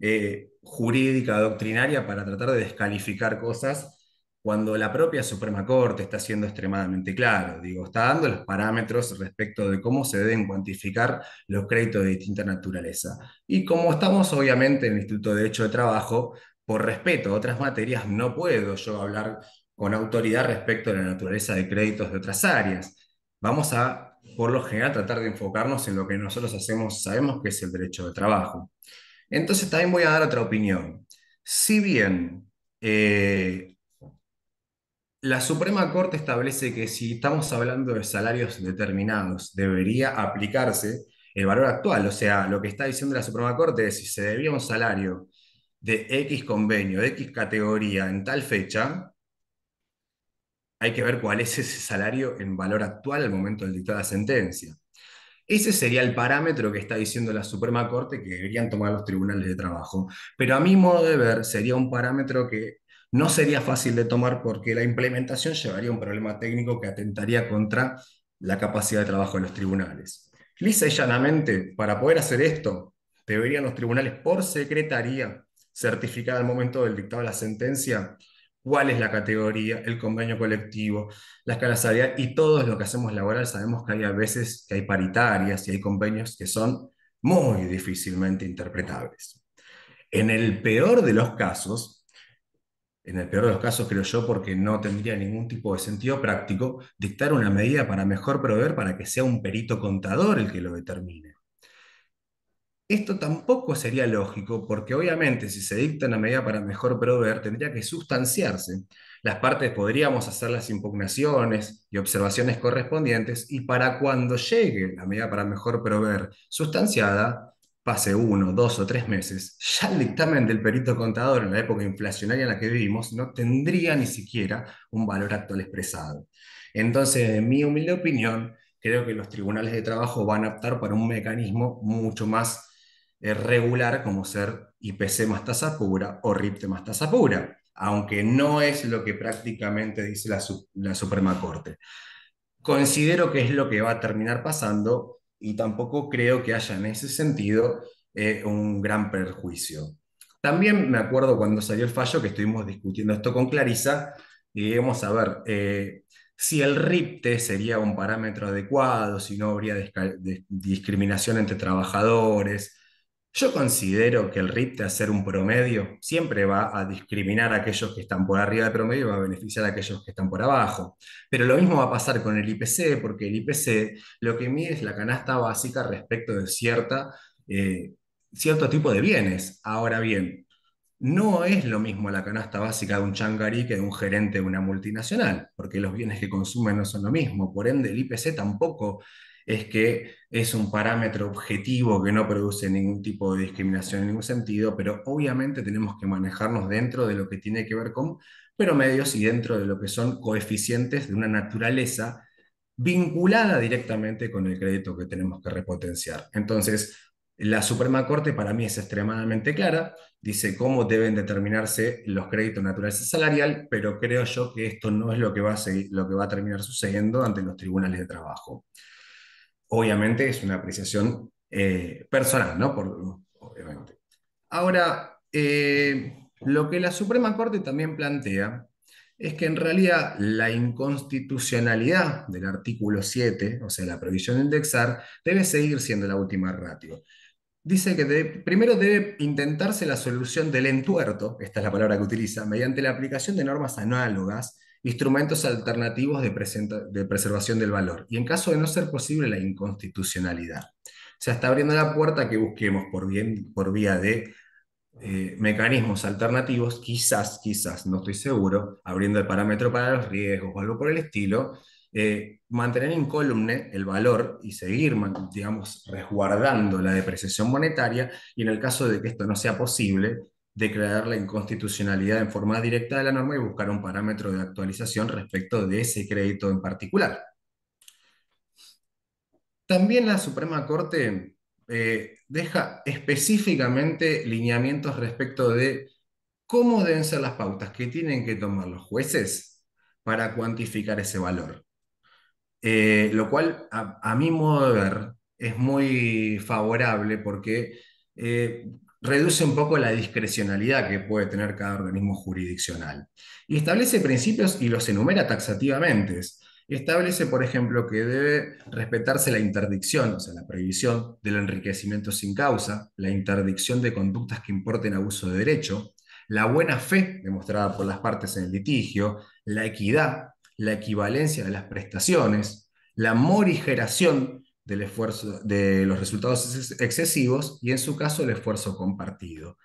eh, jurídica, doctrinaria, para tratar de descalificar cosas cuando la propia Suprema Corte está siendo extremadamente claro, digo, está dando los parámetros respecto de cómo se deben cuantificar los créditos de distinta naturaleza. Y como estamos obviamente en el Instituto de Derecho de Trabajo, por respeto a otras materias, no puedo yo hablar con autoridad respecto de la naturaleza de créditos de otras áreas. Vamos a, por lo general, tratar de enfocarnos en lo que nosotros hacemos, sabemos que es el derecho de trabajo. Entonces también voy a dar otra opinión. Si bien eh, la Suprema Corte establece que si estamos hablando de salarios determinados, debería aplicarse el valor actual. O sea, lo que está diciendo la Suprema Corte es si se debía un salario de X convenio, de X categoría en tal fecha, hay que ver cuál es ese salario en valor actual al momento del dictar la sentencia. Ese sería el parámetro que está diciendo la Suprema Corte que deberían tomar los tribunales de trabajo. Pero a mi modo de ver, sería un parámetro que no sería fácil de tomar porque la implementación llevaría a un problema técnico que atentaría contra la capacidad de trabajo de los tribunales. Lisa y llanamente, para poder hacer esto, deberían los tribunales por secretaría certificar al momento del dictado de la sentencia cuál es la categoría, el convenio colectivo, la escala salarial y todo lo que hacemos laboral. Sabemos que hay a veces que hay paritarias y hay convenios que son muy difícilmente interpretables. En el peor de los casos, en el peor de los casos creo yo, porque no tendría ningún tipo de sentido práctico, dictar una medida para mejor proveer para que sea un perito contador el que lo determine. Esto tampoco sería lógico porque obviamente si se dicta una medida para mejor proveer tendría que sustanciarse. Las partes podríamos hacer las impugnaciones y observaciones correspondientes y para cuando llegue la medida para mejor proveer sustanciada, pase uno, dos o tres meses, ya el dictamen del perito contador en la época inflacionaria en la que vivimos no tendría ni siquiera un valor actual expresado. Entonces, en mi humilde opinión, creo que los tribunales de trabajo van a optar para un mecanismo mucho más regular como ser IPC más tasa pura o RIPTE más tasa pura, aunque no es lo que prácticamente dice la, Suprema Corte. Considero que es lo que va a terminar pasando y tampoco creo que haya en ese sentido eh, un gran perjuicio. También me acuerdo cuando salió el fallo que estuvimos discutiendo esto con Clarisa y vamos a ver eh, si el RIPTE sería un parámetro adecuado, si no habría discriminación entre trabajadores, yo considero que el RIP de hacer un promedio siempre va a discriminar a aquellos que están por arriba del promedio y va a beneficiar a aquellos que están por abajo. Pero lo mismo va a pasar con el IPC, porque el IPC lo que mide es la canasta básica respecto de cierta, eh, cierto tipo de bienes. Ahora bien, no es lo mismo la canasta básica de un changarí que de un gerente de una multinacional, porque los bienes que consumen no son lo mismo. Por ende, el IPC tampoco es que es un parámetro objetivo que no produce ningún tipo de discriminación en ningún sentido, pero obviamente tenemos que manejarnos dentro de lo que tiene que ver con promedios y dentro de lo que son coeficientes de una naturaleza vinculada directamente con el crédito que tenemos que repotenciar. Entonces, la Suprema Corte para mí es extremadamente clara, dice cómo deben determinarse los créditos naturales salarial, pero creo yo que esto no es lo que va a, lo que va a terminar sucediendo ante los tribunales de trabajo. Obviamente es una apreciación eh, personal, ¿no? Por, obviamente. Ahora, eh, lo que la Suprema Corte también plantea es que en realidad la inconstitucionalidad del artículo 7, o sea, la prohibición de indexar, debe seguir siendo la última ratio. Dice que primero debe intentarse la solución del entuerto, esta es la palabra que utiliza, mediante la aplicación de normas análogas instrumentos alternativos de, preservación del valor. Y en caso de no ser posible, la inconstitucionalidad. O sea, está abriendo la puerta que busquemos por, bien, por vía de eh, mecanismos alternativos, quizás, quizás, no estoy seguro, abriendo el parámetro para los riesgos o algo por el estilo, eh, mantener incólume el valor y seguir, digamos, resguardando la depreciación monetaria y en el caso de que esto no sea posible, declarar la inconstitucionalidad en forma directa de la norma y buscar un parámetro de actualización respecto de ese crédito en particular. También la Suprema Corte eh, deja específicamente lineamientos respecto de cómo deben ser las pautas que tienen que tomar los jueces para cuantificar ese valor. Eh, lo cual, a, mi modo de ver, es muy favorable porque eh, reduce un poco la discrecionalidad que puede tener cada organismo jurisdiccional. Y establece principios y los enumera taxativamente. Establece, por ejemplo, que debe respetarse la interdicción, o sea, la prohibición del enriquecimiento sin causa, la interdicción de conductas que importen abuso de derecho, la buena fe demostrada por las partes en el litigio, la equidad, la equivalencia de las prestaciones, la morigeración del esfuerzo, de los resultados excesivos y en su caso el esfuerzo compartido.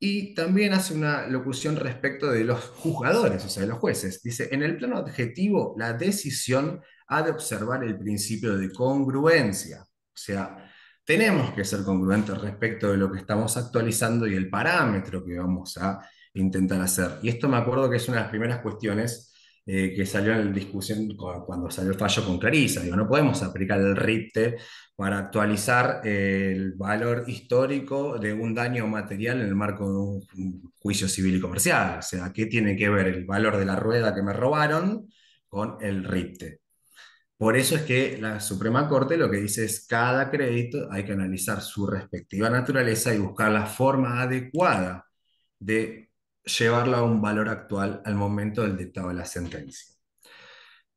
Y también hace una locución respecto de los juzgadores, o sea, de los jueces. Dice, en el plano objetivo, la decisión ha de observar el principio de congruencia. O sea, tenemos que ser congruentes respecto de lo que estamos actualizando y el parámetro que vamos a intentar hacer. Y esto me acuerdo que es una de las primeras cuestiones eh, que salió en la discusión cuando salió el fallo con Clarisa. Digo, no podemos aplicar el RIPTE para actualizar el valor histórico de un daño material en el marco de un juicio civil y comercial. O sea, ¿qué tiene que ver el valor de la rueda que me robaron con el RIPTE? Por eso es que la Suprema Corte lo que dice es cada crédito hay que analizar su respectiva naturaleza y buscar la forma adecuada de llevarlo a un valor actual al momento del dictado de la sentencia.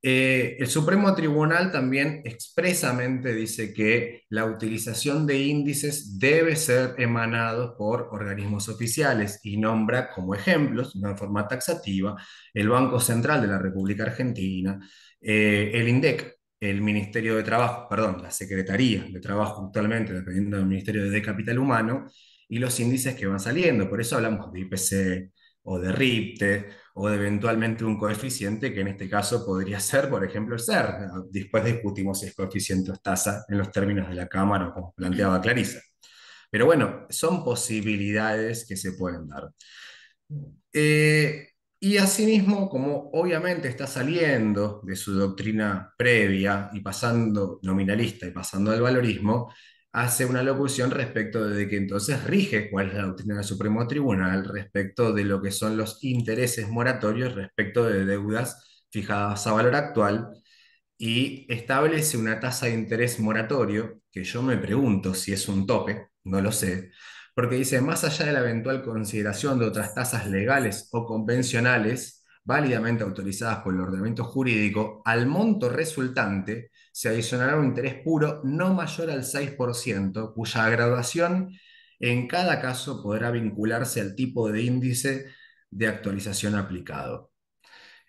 Eh, el Supremo Tribunal también expresamente dice que la utilización de índices debe ser emanado por organismos oficiales y nombra como ejemplos, en forma taxativa, el Banco Central de la República Argentina, eh, el INDEC, el Ministerio de Trabajo, perdón, la Secretaría de Trabajo actualmente, dependiendo del Ministerio de Capital Humano, y los índices que van saliendo. Por eso hablamos de IPC, o de RIPTE, o de eventualmente un coeficiente, que en este caso podría ser, por ejemplo, el SER. Después discutimos si es coeficiente o tasa en los términos de la Cámara, como planteaba Clarisa. Pero bueno, son posibilidades que se pueden dar. Eh, y asimismo, como obviamente está saliendo de su doctrina previa y pasando nominalista y pasando al valorismo, hace una locución respecto de que entonces rige cuál es la doctrina del Supremo Tribunal respecto de lo que son los intereses moratorios respecto de deudas fijadas a valor actual y establece una tasa de interés moratorio que yo me pregunto si es un tope, no lo sé, porque dice, más allá de la eventual consideración de otras tasas legales o convencionales válidamente autorizadas por el ordenamiento jurídico, al monto resultante se adicionará un interés puro no mayor al 6%, cuya graduación en cada caso podrá vincularse al tipo de índice de actualización aplicado.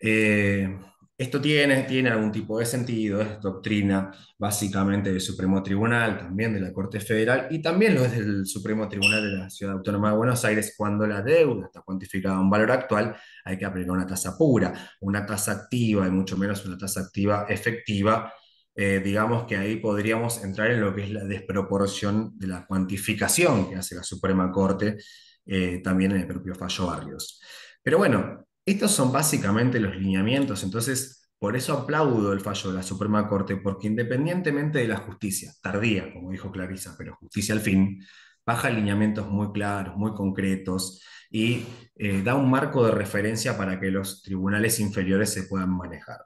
Eh, esto tiene, tiene algún tipo de sentido, es doctrina básicamente del Supremo Tribunal, también de la Corte Federal y también lo es del Supremo Tribunal de la Ciudad Autónoma de Buenos Aires. Cuando la deuda está cuantificada a un valor actual, hay que aplicar una tasa pura, una tasa activa y mucho menos una tasa activa efectiva eh, digamos que ahí podríamos entrar en lo que es la desproporción de la cuantificación que hace la Suprema Corte, eh, también en el propio fallo Barrios. Pero bueno, estos son básicamente los lineamientos, entonces por eso aplaudo el fallo de la Suprema Corte, porque independientemente de la justicia, tardía, como dijo Clarisa, pero justicia al fin, baja lineamientos muy claros, muy concretos y eh, da un marco de referencia para que los tribunales inferiores se puedan manejar.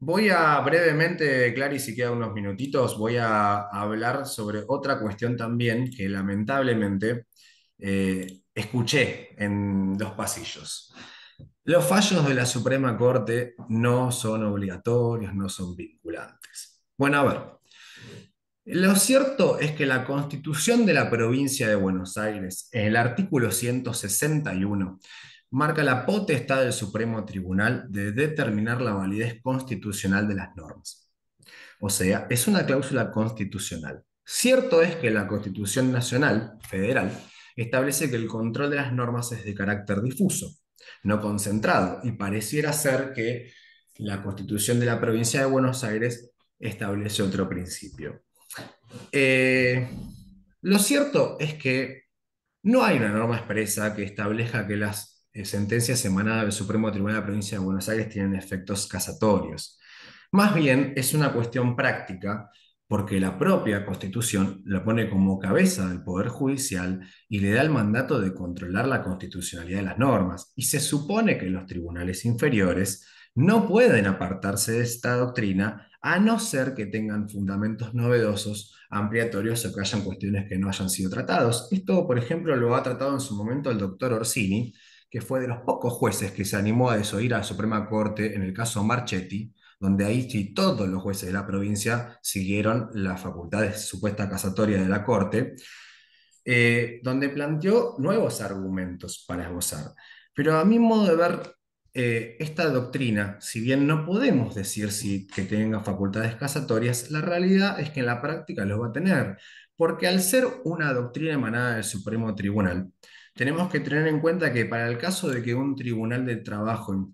Voy a brevemente, Clary, si quedan unos minutitos, voy a hablar sobre otra cuestión también que lamentablemente eh, escuché en los pasillos. Los fallos de la Suprema Corte no son obligatorios, no son vinculantes. Bueno, a ver, lo cierto es que la Constitución de la provincia de Buenos Aires, en el artículo 161, marca la potestad del Supremo Tribunal de determinar la validez constitucional de las normas. O sea, es una cláusula constitucional. Cierto es que la Constitución Nacional, federal, establece que el control de las normas es de carácter difuso, no concentrado, y pareciera ser que la Constitución de la provincia de Buenos Aires establece otro principio. Eh, lo cierto es que no hay una norma expresa que establezca que las sentencias emanadas del Supremo Tribunal de la Provincia de Buenos Aires tienen efectos casatorios. Más bien es una cuestión práctica porque la propia Constitución la pone como cabeza del Poder Judicial y le da el mandato de controlar la constitucionalidad de las normas. Y se supone que los tribunales inferiores no pueden apartarse de esta doctrina a no ser que tengan fundamentos novedosos, ampliatorios o que hayan cuestiones que no hayan sido tratados. Esto, por ejemplo, lo ha tratado en su momento el doctor Orsini, que fue de los pocos jueces que se animó a desoír a la Suprema Corte en el caso Marchetti, donde ahí sí todos los jueces de la provincia siguieron las facultades supuesta casatoria de la Corte, eh, donde planteó nuevos argumentos para esbozar. Pero a mi modo de ver, eh, esta doctrina, si bien no podemos decir si, que tenga facultades casatorias, la realidad es que en la práctica lo va a tener, porque al ser una doctrina emanada del Supremo Tribunal, tenemos que tener en cuenta que para el caso de que un tribunal de trabajo,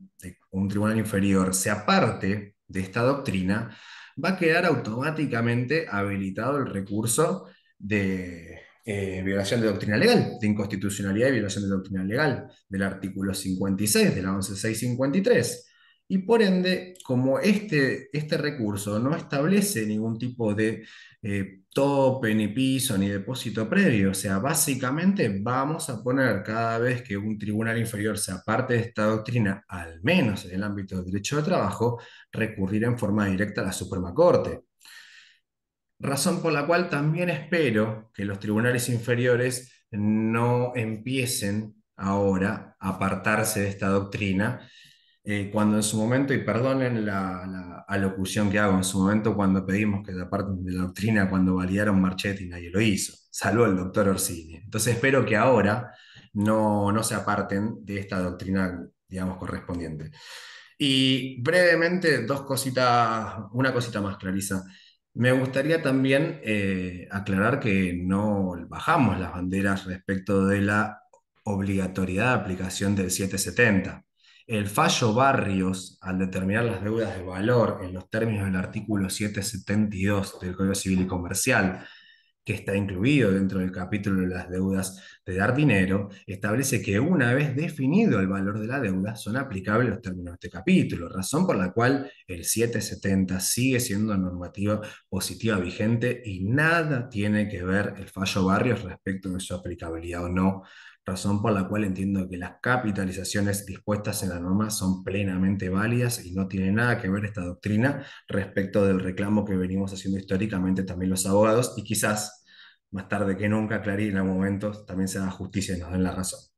un tribunal inferior, se aparte de esta doctrina, va a quedar automáticamente habilitado el recurso de eh, violación de doctrina legal, de inconstitucionalidad y violación de doctrina legal del artículo 56 de la 11653. Y por ende, como este, este recurso no establece ningún tipo de eh, tope, ni piso, ni depósito previo, o sea, básicamente vamos a poner cada vez que un tribunal inferior se aparte de esta doctrina, al menos en el ámbito del derecho de trabajo, recurrir en forma directa a la Suprema Corte. Razón por la cual también espero que los tribunales inferiores no empiecen ahora a apartarse de esta doctrina eh, cuando en su momento, y perdonen la, alocución que hago, en su momento cuando pedimos que se aparten de la doctrina, cuando validaron Marchetti, nadie lo hizo, salvo el doctor Orsini. Entonces espero que ahora no, no se aparten de esta doctrina, digamos, correspondiente. Y brevemente, dos cositas, una cosita más, Clarisa. Me gustaría también eh, aclarar que no bajamos las banderas respecto de la obligatoriedad de aplicación del 770. El fallo Barrios, al determinar las deudas de valor en los términos del artículo 772 del Código Civil y Comercial, que está incluido dentro del capítulo de las deudas de dar dinero, establece que una vez definido el valor de la deuda, son aplicables los términos de este capítulo, razón por la cual el 770 sigue siendo normativa positiva vigente y nada tiene que ver el fallo Barrios respecto de su aplicabilidad o no razón por la cual entiendo que las capitalizaciones dispuestas en la norma son plenamente válidas y no tiene nada que ver esta doctrina respecto del reclamo que venimos haciendo históricamente también los abogados y quizás más tarde que nunca, Clarín, en algún momento también se haga justicia y nos den la razón.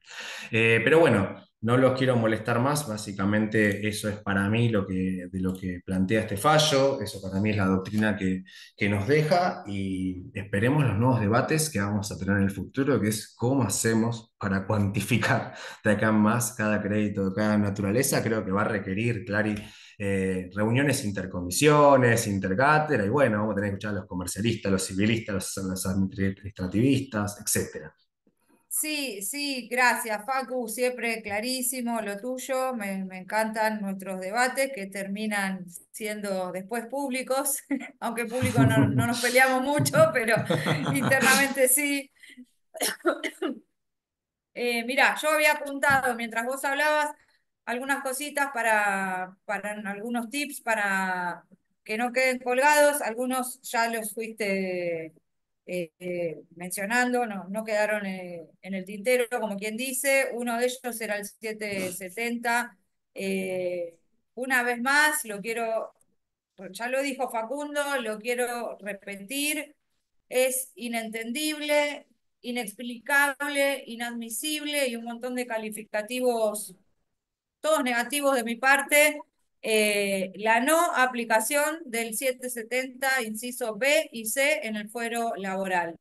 Eh, pero bueno, no los quiero molestar más, básicamente eso es para mí lo que, de lo que plantea este fallo, eso para mí es la doctrina que, que nos deja y esperemos los nuevos debates que vamos a tener en el futuro, que es cómo hacemos para cuantificar de acá más cada crédito cada naturaleza, creo que va a requerir, Clary, eh, reuniones intercomisiones, intercátera, y bueno, vamos a tener que escuchar a los comercialistas, los civilistas, los, los administrativistas, etcétera. Sí, sí, gracias, Facu, siempre clarísimo lo tuyo. Me, encantan nuestros debates que terminan siendo después públicos, aunque público no, no nos peleamos mucho, pero internamente sí. eh, mira, yo había apuntado mientras vos hablabas algunas cositas para, para algunos tips para que no queden colgados, algunos ya los fuiste eh, eh, mencionando, no, no quedaron eh, en el tintero, como quien dice. Uno de ellos era el 770. una vez más, lo quiero, ya lo dijo Facundo, lo quiero repetir, es inentendible, inexplicable, inadmisible y un montón de calificativos, todos negativos de mi parte, eh, la no aplicación del 770, inciso B y C en el fuero laboral.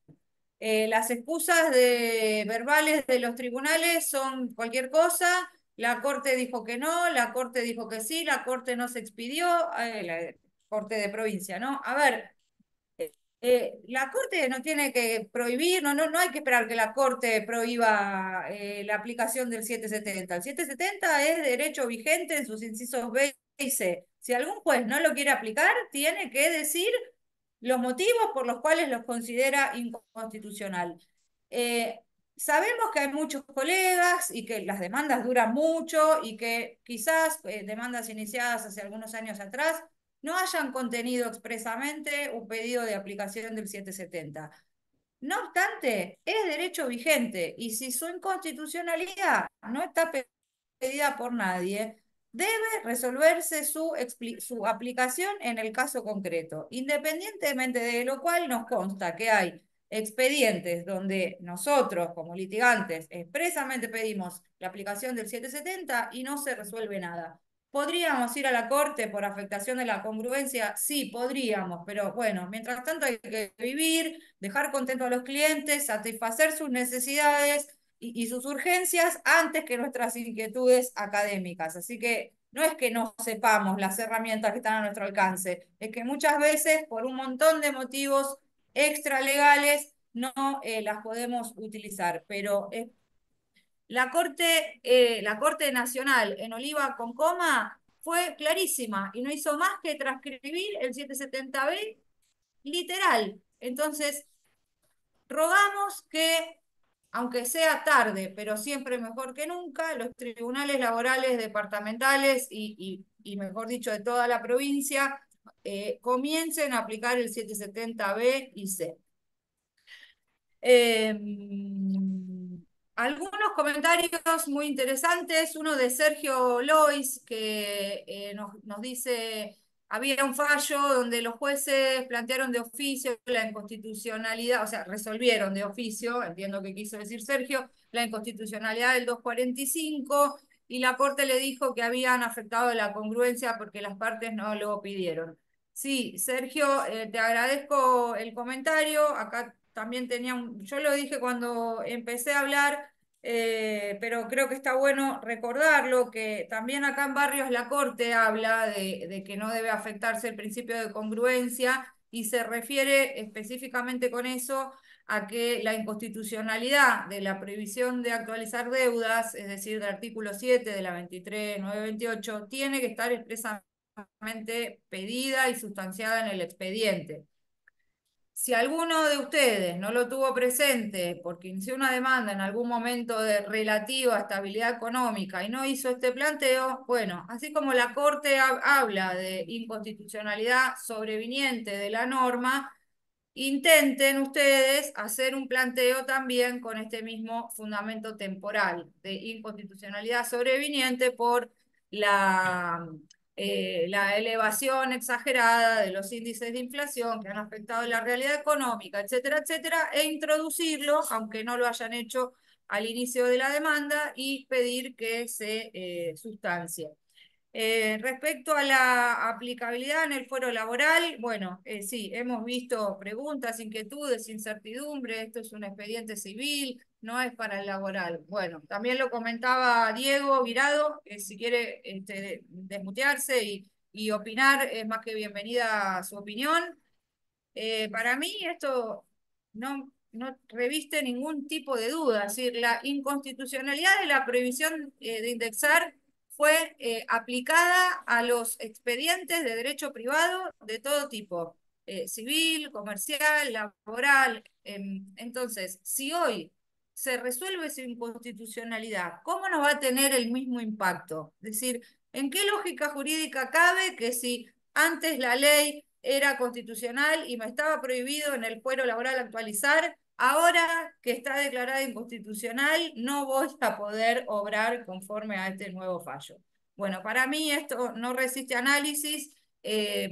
Eh, las excusas de, verbales de los tribunales son cualquier cosa. La Corte dijo que no, la Corte dijo que sí, la Corte no se expidió, eh, la Corte de provincia, ¿no? A ver, eh, la Corte no tiene que prohibir, no, no, no hay que esperar que la Corte prohíba eh, la aplicación del 770. El 770 es derecho vigente en sus incisos B y C. Si algún juez no lo quiere aplicar, tiene que decir los motivos por los cuales los considera inconstitucional. Eh, sabemos que hay muchos colegas y que las demandas duran mucho y que quizás demandas iniciadas hace algunos años atrás no hayan contenido expresamente un pedido de aplicación del 770. No obstante, es derecho vigente y si su inconstitucionalidad no está pedida por nadie, debe resolverse su, su aplicación en el caso concreto, independientemente de lo cual nos consta que hay expedientes donde nosotros como litigantes expresamente pedimos la aplicación del 770 y no se resuelve nada. ¿Podríamos ir a la corte por afectación de la congruencia? Sí, podríamos, pero bueno, mientras tanto hay que vivir, dejar contentos a los clientes, satisfacer sus necesidades y, sus urgencias antes que nuestras inquietudes académicas. Así que no es que no sepamos las herramientas que están a nuestro alcance, es que muchas veces por un montón de motivos extralegales no eh, las podemos utilizar, pero es la Corte, eh, la Corte Nacional en Oliva con coma fue clarísima y no hizo más que transcribir el 770B literal. Entonces, rogamos que, aunque sea tarde, pero siempre mejor que nunca, los tribunales laborales departamentales y, y, mejor dicho, de toda la provincia, eh, comiencen a aplicar el 770B y C. Eh, algunos comentarios muy interesantes, uno de Sergio Lois, que eh, nos, nos, dice, había un fallo donde los jueces plantearon de oficio la inconstitucionalidad, o sea, resolvieron de oficio, entiendo que quiso decir Sergio, la inconstitucionalidad del 245, y la Corte le dijo que habían afectado la congruencia porque las partes no lo pidieron. Sí, Sergio, eh, te agradezco el comentario, acá también tenía un, yo lo dije cuando empecé a hablar, eh, pero creo que está bueno recordarlo, que también acá en Barrios la Corte habla de, de, que no debe afectarse el principio de congruencia y se refiere específicamente con eso a que la inconstitucionalidad de la prohibición de actualizar deudas, es decir, del artículo 7 de la 23928, tiene que estar expresamente pedida y sustanciada en el expediente. Si alguno de ustedes no lo tuvo presente porque inició una demanda en algún momento de relativa estabilidad económica y no hizo este planteo, bueno, así como la Corte habla de inconstitucionalidad sobreviniente de la norma, intenten ustedes hacer un planteo también con este mismo fundamento temporal de inconstitucionalidad sobreviniente por la eh, la elevación exagerada de los índices de inflación que han afectado la realidad económica, etcétera, etcétera, e introducirlo, aunque no lo hayan hecho al inicio de la demanda, y pedir que se eh, sustancie. Eh, respecto a la aplicabilidad en el foro laboral, bueno, eh, sí, hemos visto preguntas, inquietudes, incertidumbre, esto es un expediente civil, no es para el laboral. Bueno, también lo comentaba Diego Virado, que si quiere este, desmutearse y, opinar, es más que bienvenida a su opinión. Eh, para mí esto no, reviste ningún tipo de duda, es decir, la inconstitucionalidad de la prohibición de indexar fue eh, aplicada a los expedientes de derecho privado de todo tipo, eh, civil, comercial, laboral. Em, entonces, si hoy se resuelve su inconstitucionalidad, ¿cómo no va a tener el mismo impacto? Es decir, ¿en qué lógica jurídica cabe que si antes la ley era constitucional y me estaba prohibido en el fuero laboral actualizar, Ahora que está declarada inconstitucional, no voy a poder obrar conforme a este nuevo fallo. Bueno, para mí esto no resiste análisis, eh,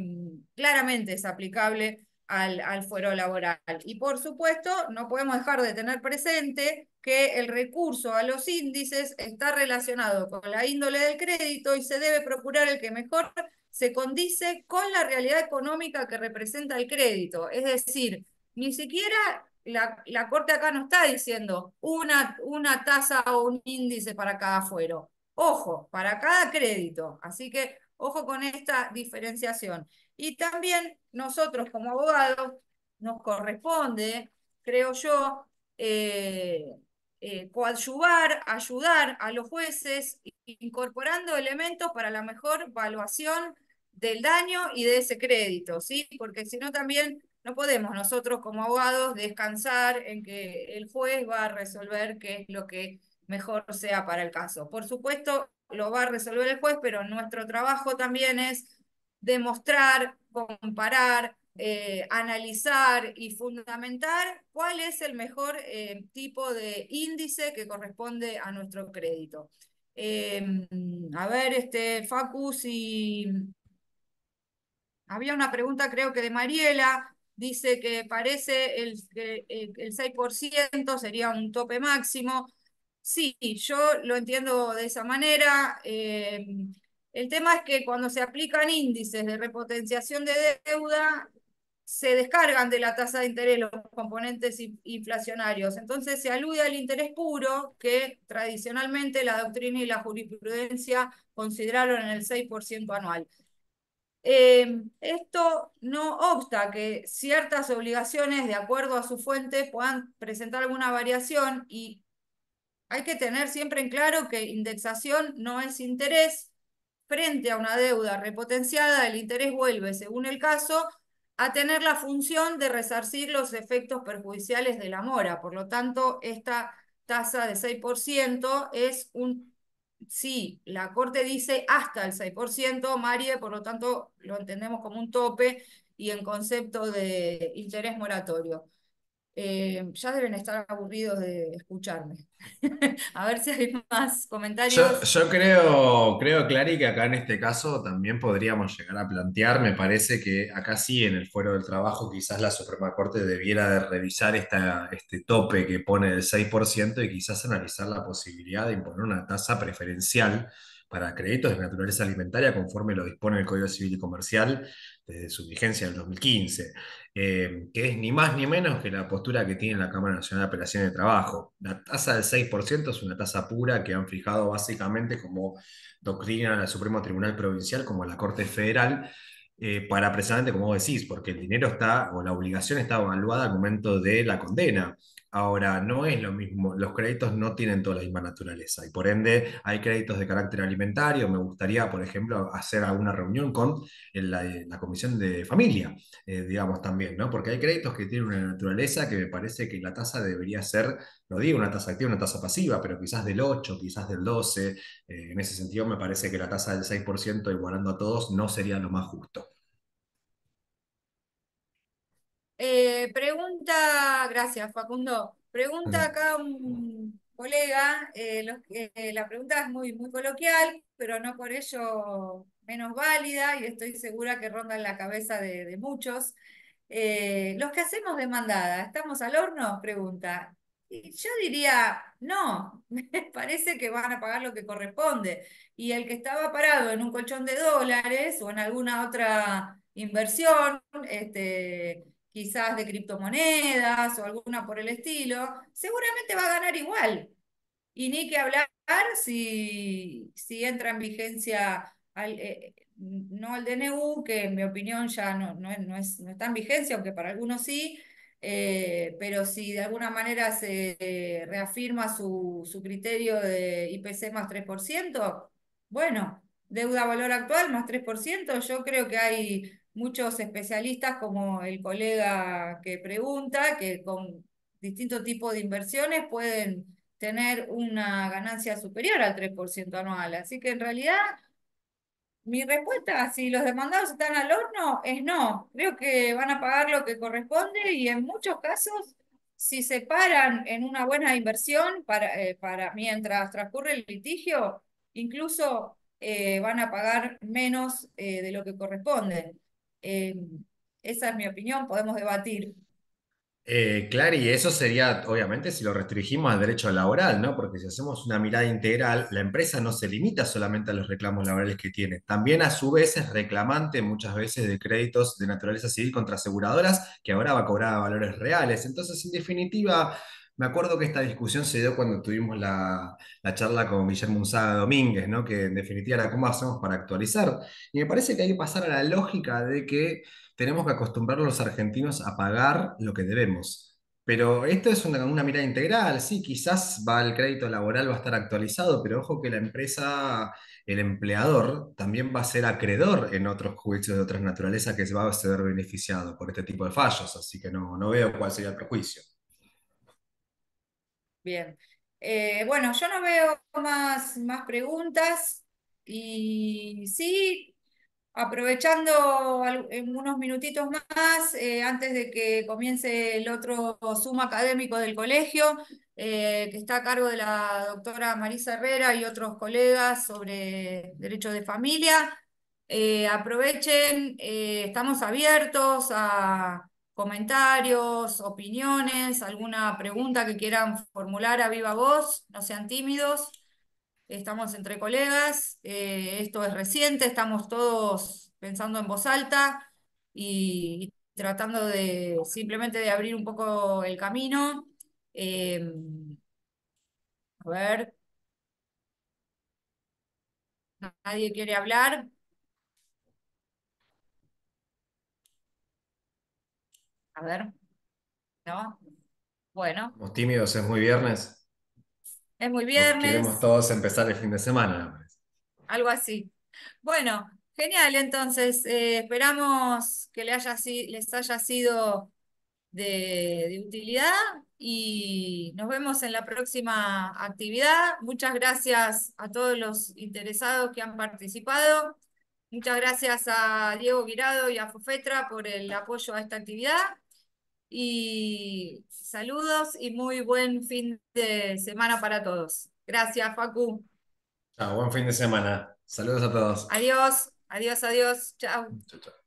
claramente es aplicable al, al, fuero laboral. Y por supuesto, no podemos dejar de tener presente que el recurso a los índices está relacionado con la índole del crédito y se debe procurar el que mejor se condice con la realidad económica que representa el crédito. Es decir, ni siquiera la, la, Corte acá no está diciendo una, una tasa o un índice para cada fuero. Ojo, para cada crédito. Así que ojo con esta diferenciación. Y también nosotros como abogados nos corresponde, creo yo, eh, eh, coadyuvar, ayudar a los jueces, incorporando elementos para la mejor evaluación del daño y de ese crédito, ¿sí? Porque si no también no podemos nosotros como abogados descansar en que el juez va a resolver qué es lo que mejor sea para el caso. Por supuesto, lo va a resolver el juez, pero nuestro trabajo también es demostrar, comparar, eh, analizar y fundamentar cuál es el mejor eh, tipo de índice que corresponde a nuestro crédito. Em, a ver, este, Facu, si había una pregunta creo que de Mariela, dice que parece el, el, el 6% sería un tope máximo. Sí, yo lo entiendo de esa manera. Em, el tema es que cuando se aplican índices de repotenciación de deuda, se descargan de la tasa de interés los componentes inflacionarios. Entonces se alude al interés puro que tradicionalmente la doctrina y la jurisprudencia consideraron en el 6% anual. Eh, esto no obsta que ciertas obligaciones, de acuerdo a su fuente, puedan presentar alguna variación y hay que tener siempre en claro que indexación no es interés. Frente a una deuda repotenciada, el interés vuelve, según el caso, a tener la función de resarcir los efectos perjudiciales de la mora. Por lo tanto, esta tasa de 6% es un, sí, la Corte dice hasta el 6%, Marie, por lo tanto, lo entendemos como un tope y en concepto de interés moratorio. Eh, ya deben estar aburridos de escucharme. A ver si hay más comentarios. Yo, yo creo, creo, Clary, que acá en este caso también podríamos llegar a plantear, me parece que acá sí, en el fuero del trabajo, quizás la Suprema Corte debiera de revisar esta, este tope que pone del 6% y quizás analizar la posibilidad de imponer una tasa preferencial para créditos de naturaleza alimentaria conforme lo dispone el Código Civil y Comercial desde su vigencia en el 2015, eh, que es ni más ni menos que la postura que tiene la Cámara Nacional de Apelaciones de Trabajo. La tasa del 6% es una tasa pura que han fijado básicamente como doctrina al Supremo Tribunal Provincial como la Corte Federal. Eh, para precisamente como decís, porque el dinero está, o la obligación está evaluada al momento de la condena. Ahora, no es lo mismo, los créditos no tienen toda la misma naturaleza y por ende hay créditos de carácter alimentario. Me gustaría, por ejemplo, hacer alguna reunión con la, Comisión de Familia, eh, digamos también, ¿no? Porque hay créditos que tienen una naturaleza que me parece que la tasa debería ser, no digo una tasa activa, una tasa pasiva, pero quizás del 8, quizás del 12. Eh, en ese sentido, me parece que la tasa del 6% igualando a todos no sería lo más justo. Eh, pregunta, gracias Facundo. Pregunta acá un colega, eh, eh, la pregunta es muy, muy coloquial, pero no por ello menos válida y estoy segura que ronda en la cabeza de, muchos. los que hacemos demandada, ¿estamos al horno? Pregunta. Y yo diría, no, me parece que van a pagar lo que corresponde. Y el que estaba parado en un colchón de dólares o en alguna otra inversión, este, quizás de criptomonedas o alguna por el estilo, seguramente va a ganar igual. Y ni que hablar si, si entra en vigencia eh, no el DNU, que en mi opinión ya no, no, es, no está en vigencia, aunque para algunos sí, eh, pero si de alguna manera se reafirma su, su criterio de IPC más 3%, bueno, deuda valor actual más 3%, yo creo que hay muchos especialistas como el colega que pregunta, que con distintos tipos de inversiones pueden tener una ganancia superior al 3% anual. Así que en realidad mi respuesta, si los demandados están al horno, es no. Creo que van a pagar lo que corresponde y en muchos casos, si se paran en una buena inversión para, eh, para mientras transcurre el litigio, incluso eh, van a pagar menos eh, de lo que corresponde. Eh, esa es mi opinión, podemos debatir. Eh, claro, y eso sería, obviamente, si lo restringimos al derecho laboral, ¿no? Porque si hacemos una mirada integral, la empresa no se limita solamente a los reclamos laborales que tiene, también a su vez es reclamante muchas veces de créditos de naturaleza civil contra aseguradoras, que ahora va a cobrar valores reales. Entonces, en definitiva, Me acuerdo que esta discusión se dio cuando tuvimos la, la charla con Guillermo Unzaga Domínguez, ¿no? Que en definitiva era cómo hacemos para actualizar. Y me parece que hay que pasar a la lógica de que tenemos que acostumbrar a los argentinos a pagar lo que debemos. Pero esto es una, mirada integral, sí, quizás va el crédito laboral va a estar actualizado, pero ojo que la empresa, el empleador, también va a ser acreedor en otros juicios de otras naturalezas que se va a ser beneficiado por este tipo de fallos, así que no veo cuál sería el prejuicio. Bien. Eh, bueno, yo no veo más, más preguntas y sí, aprovechando unos minutitos más, eh, antes de que comience el otro Zoom académico del colegio, eh, que está a cargo de la doctora Marisa Herrera y otros colegas sobre derecho de familia. Aprovechen, estamos abiertos a comentarios, opiniones, alguna pregunta que quieran formular a viva voz, no sean tímidos. Estamos entre colegas, eh, esto es reciente, estamos todos pensando en voz alta y, tratando de simplemente de abrir un poco el camino. Eh, a ver, ¿nadie quiere hablar? A ver, ¿no? Bueno, Somos tímidos, es muy viernes. es muy viernes. Queremos todos empezar el fin de semana. Algo así. Bueno, genial. Entonces, eh, esperamos que le haya, les haya sido de, de utilidad y nos vemos en la próxima actividad. Muchas gracias a todos los interesados que han participado. Muchas gracias a Diego Guirado y a Fofetra por el apoyo a esta actividad. Y saludos y muy buen fin de semana para todos. Gracias, Facu. Chao, buen fin de semana. Saludos a todos. Adiós, adiós, adiós. Chao. Chao, chao.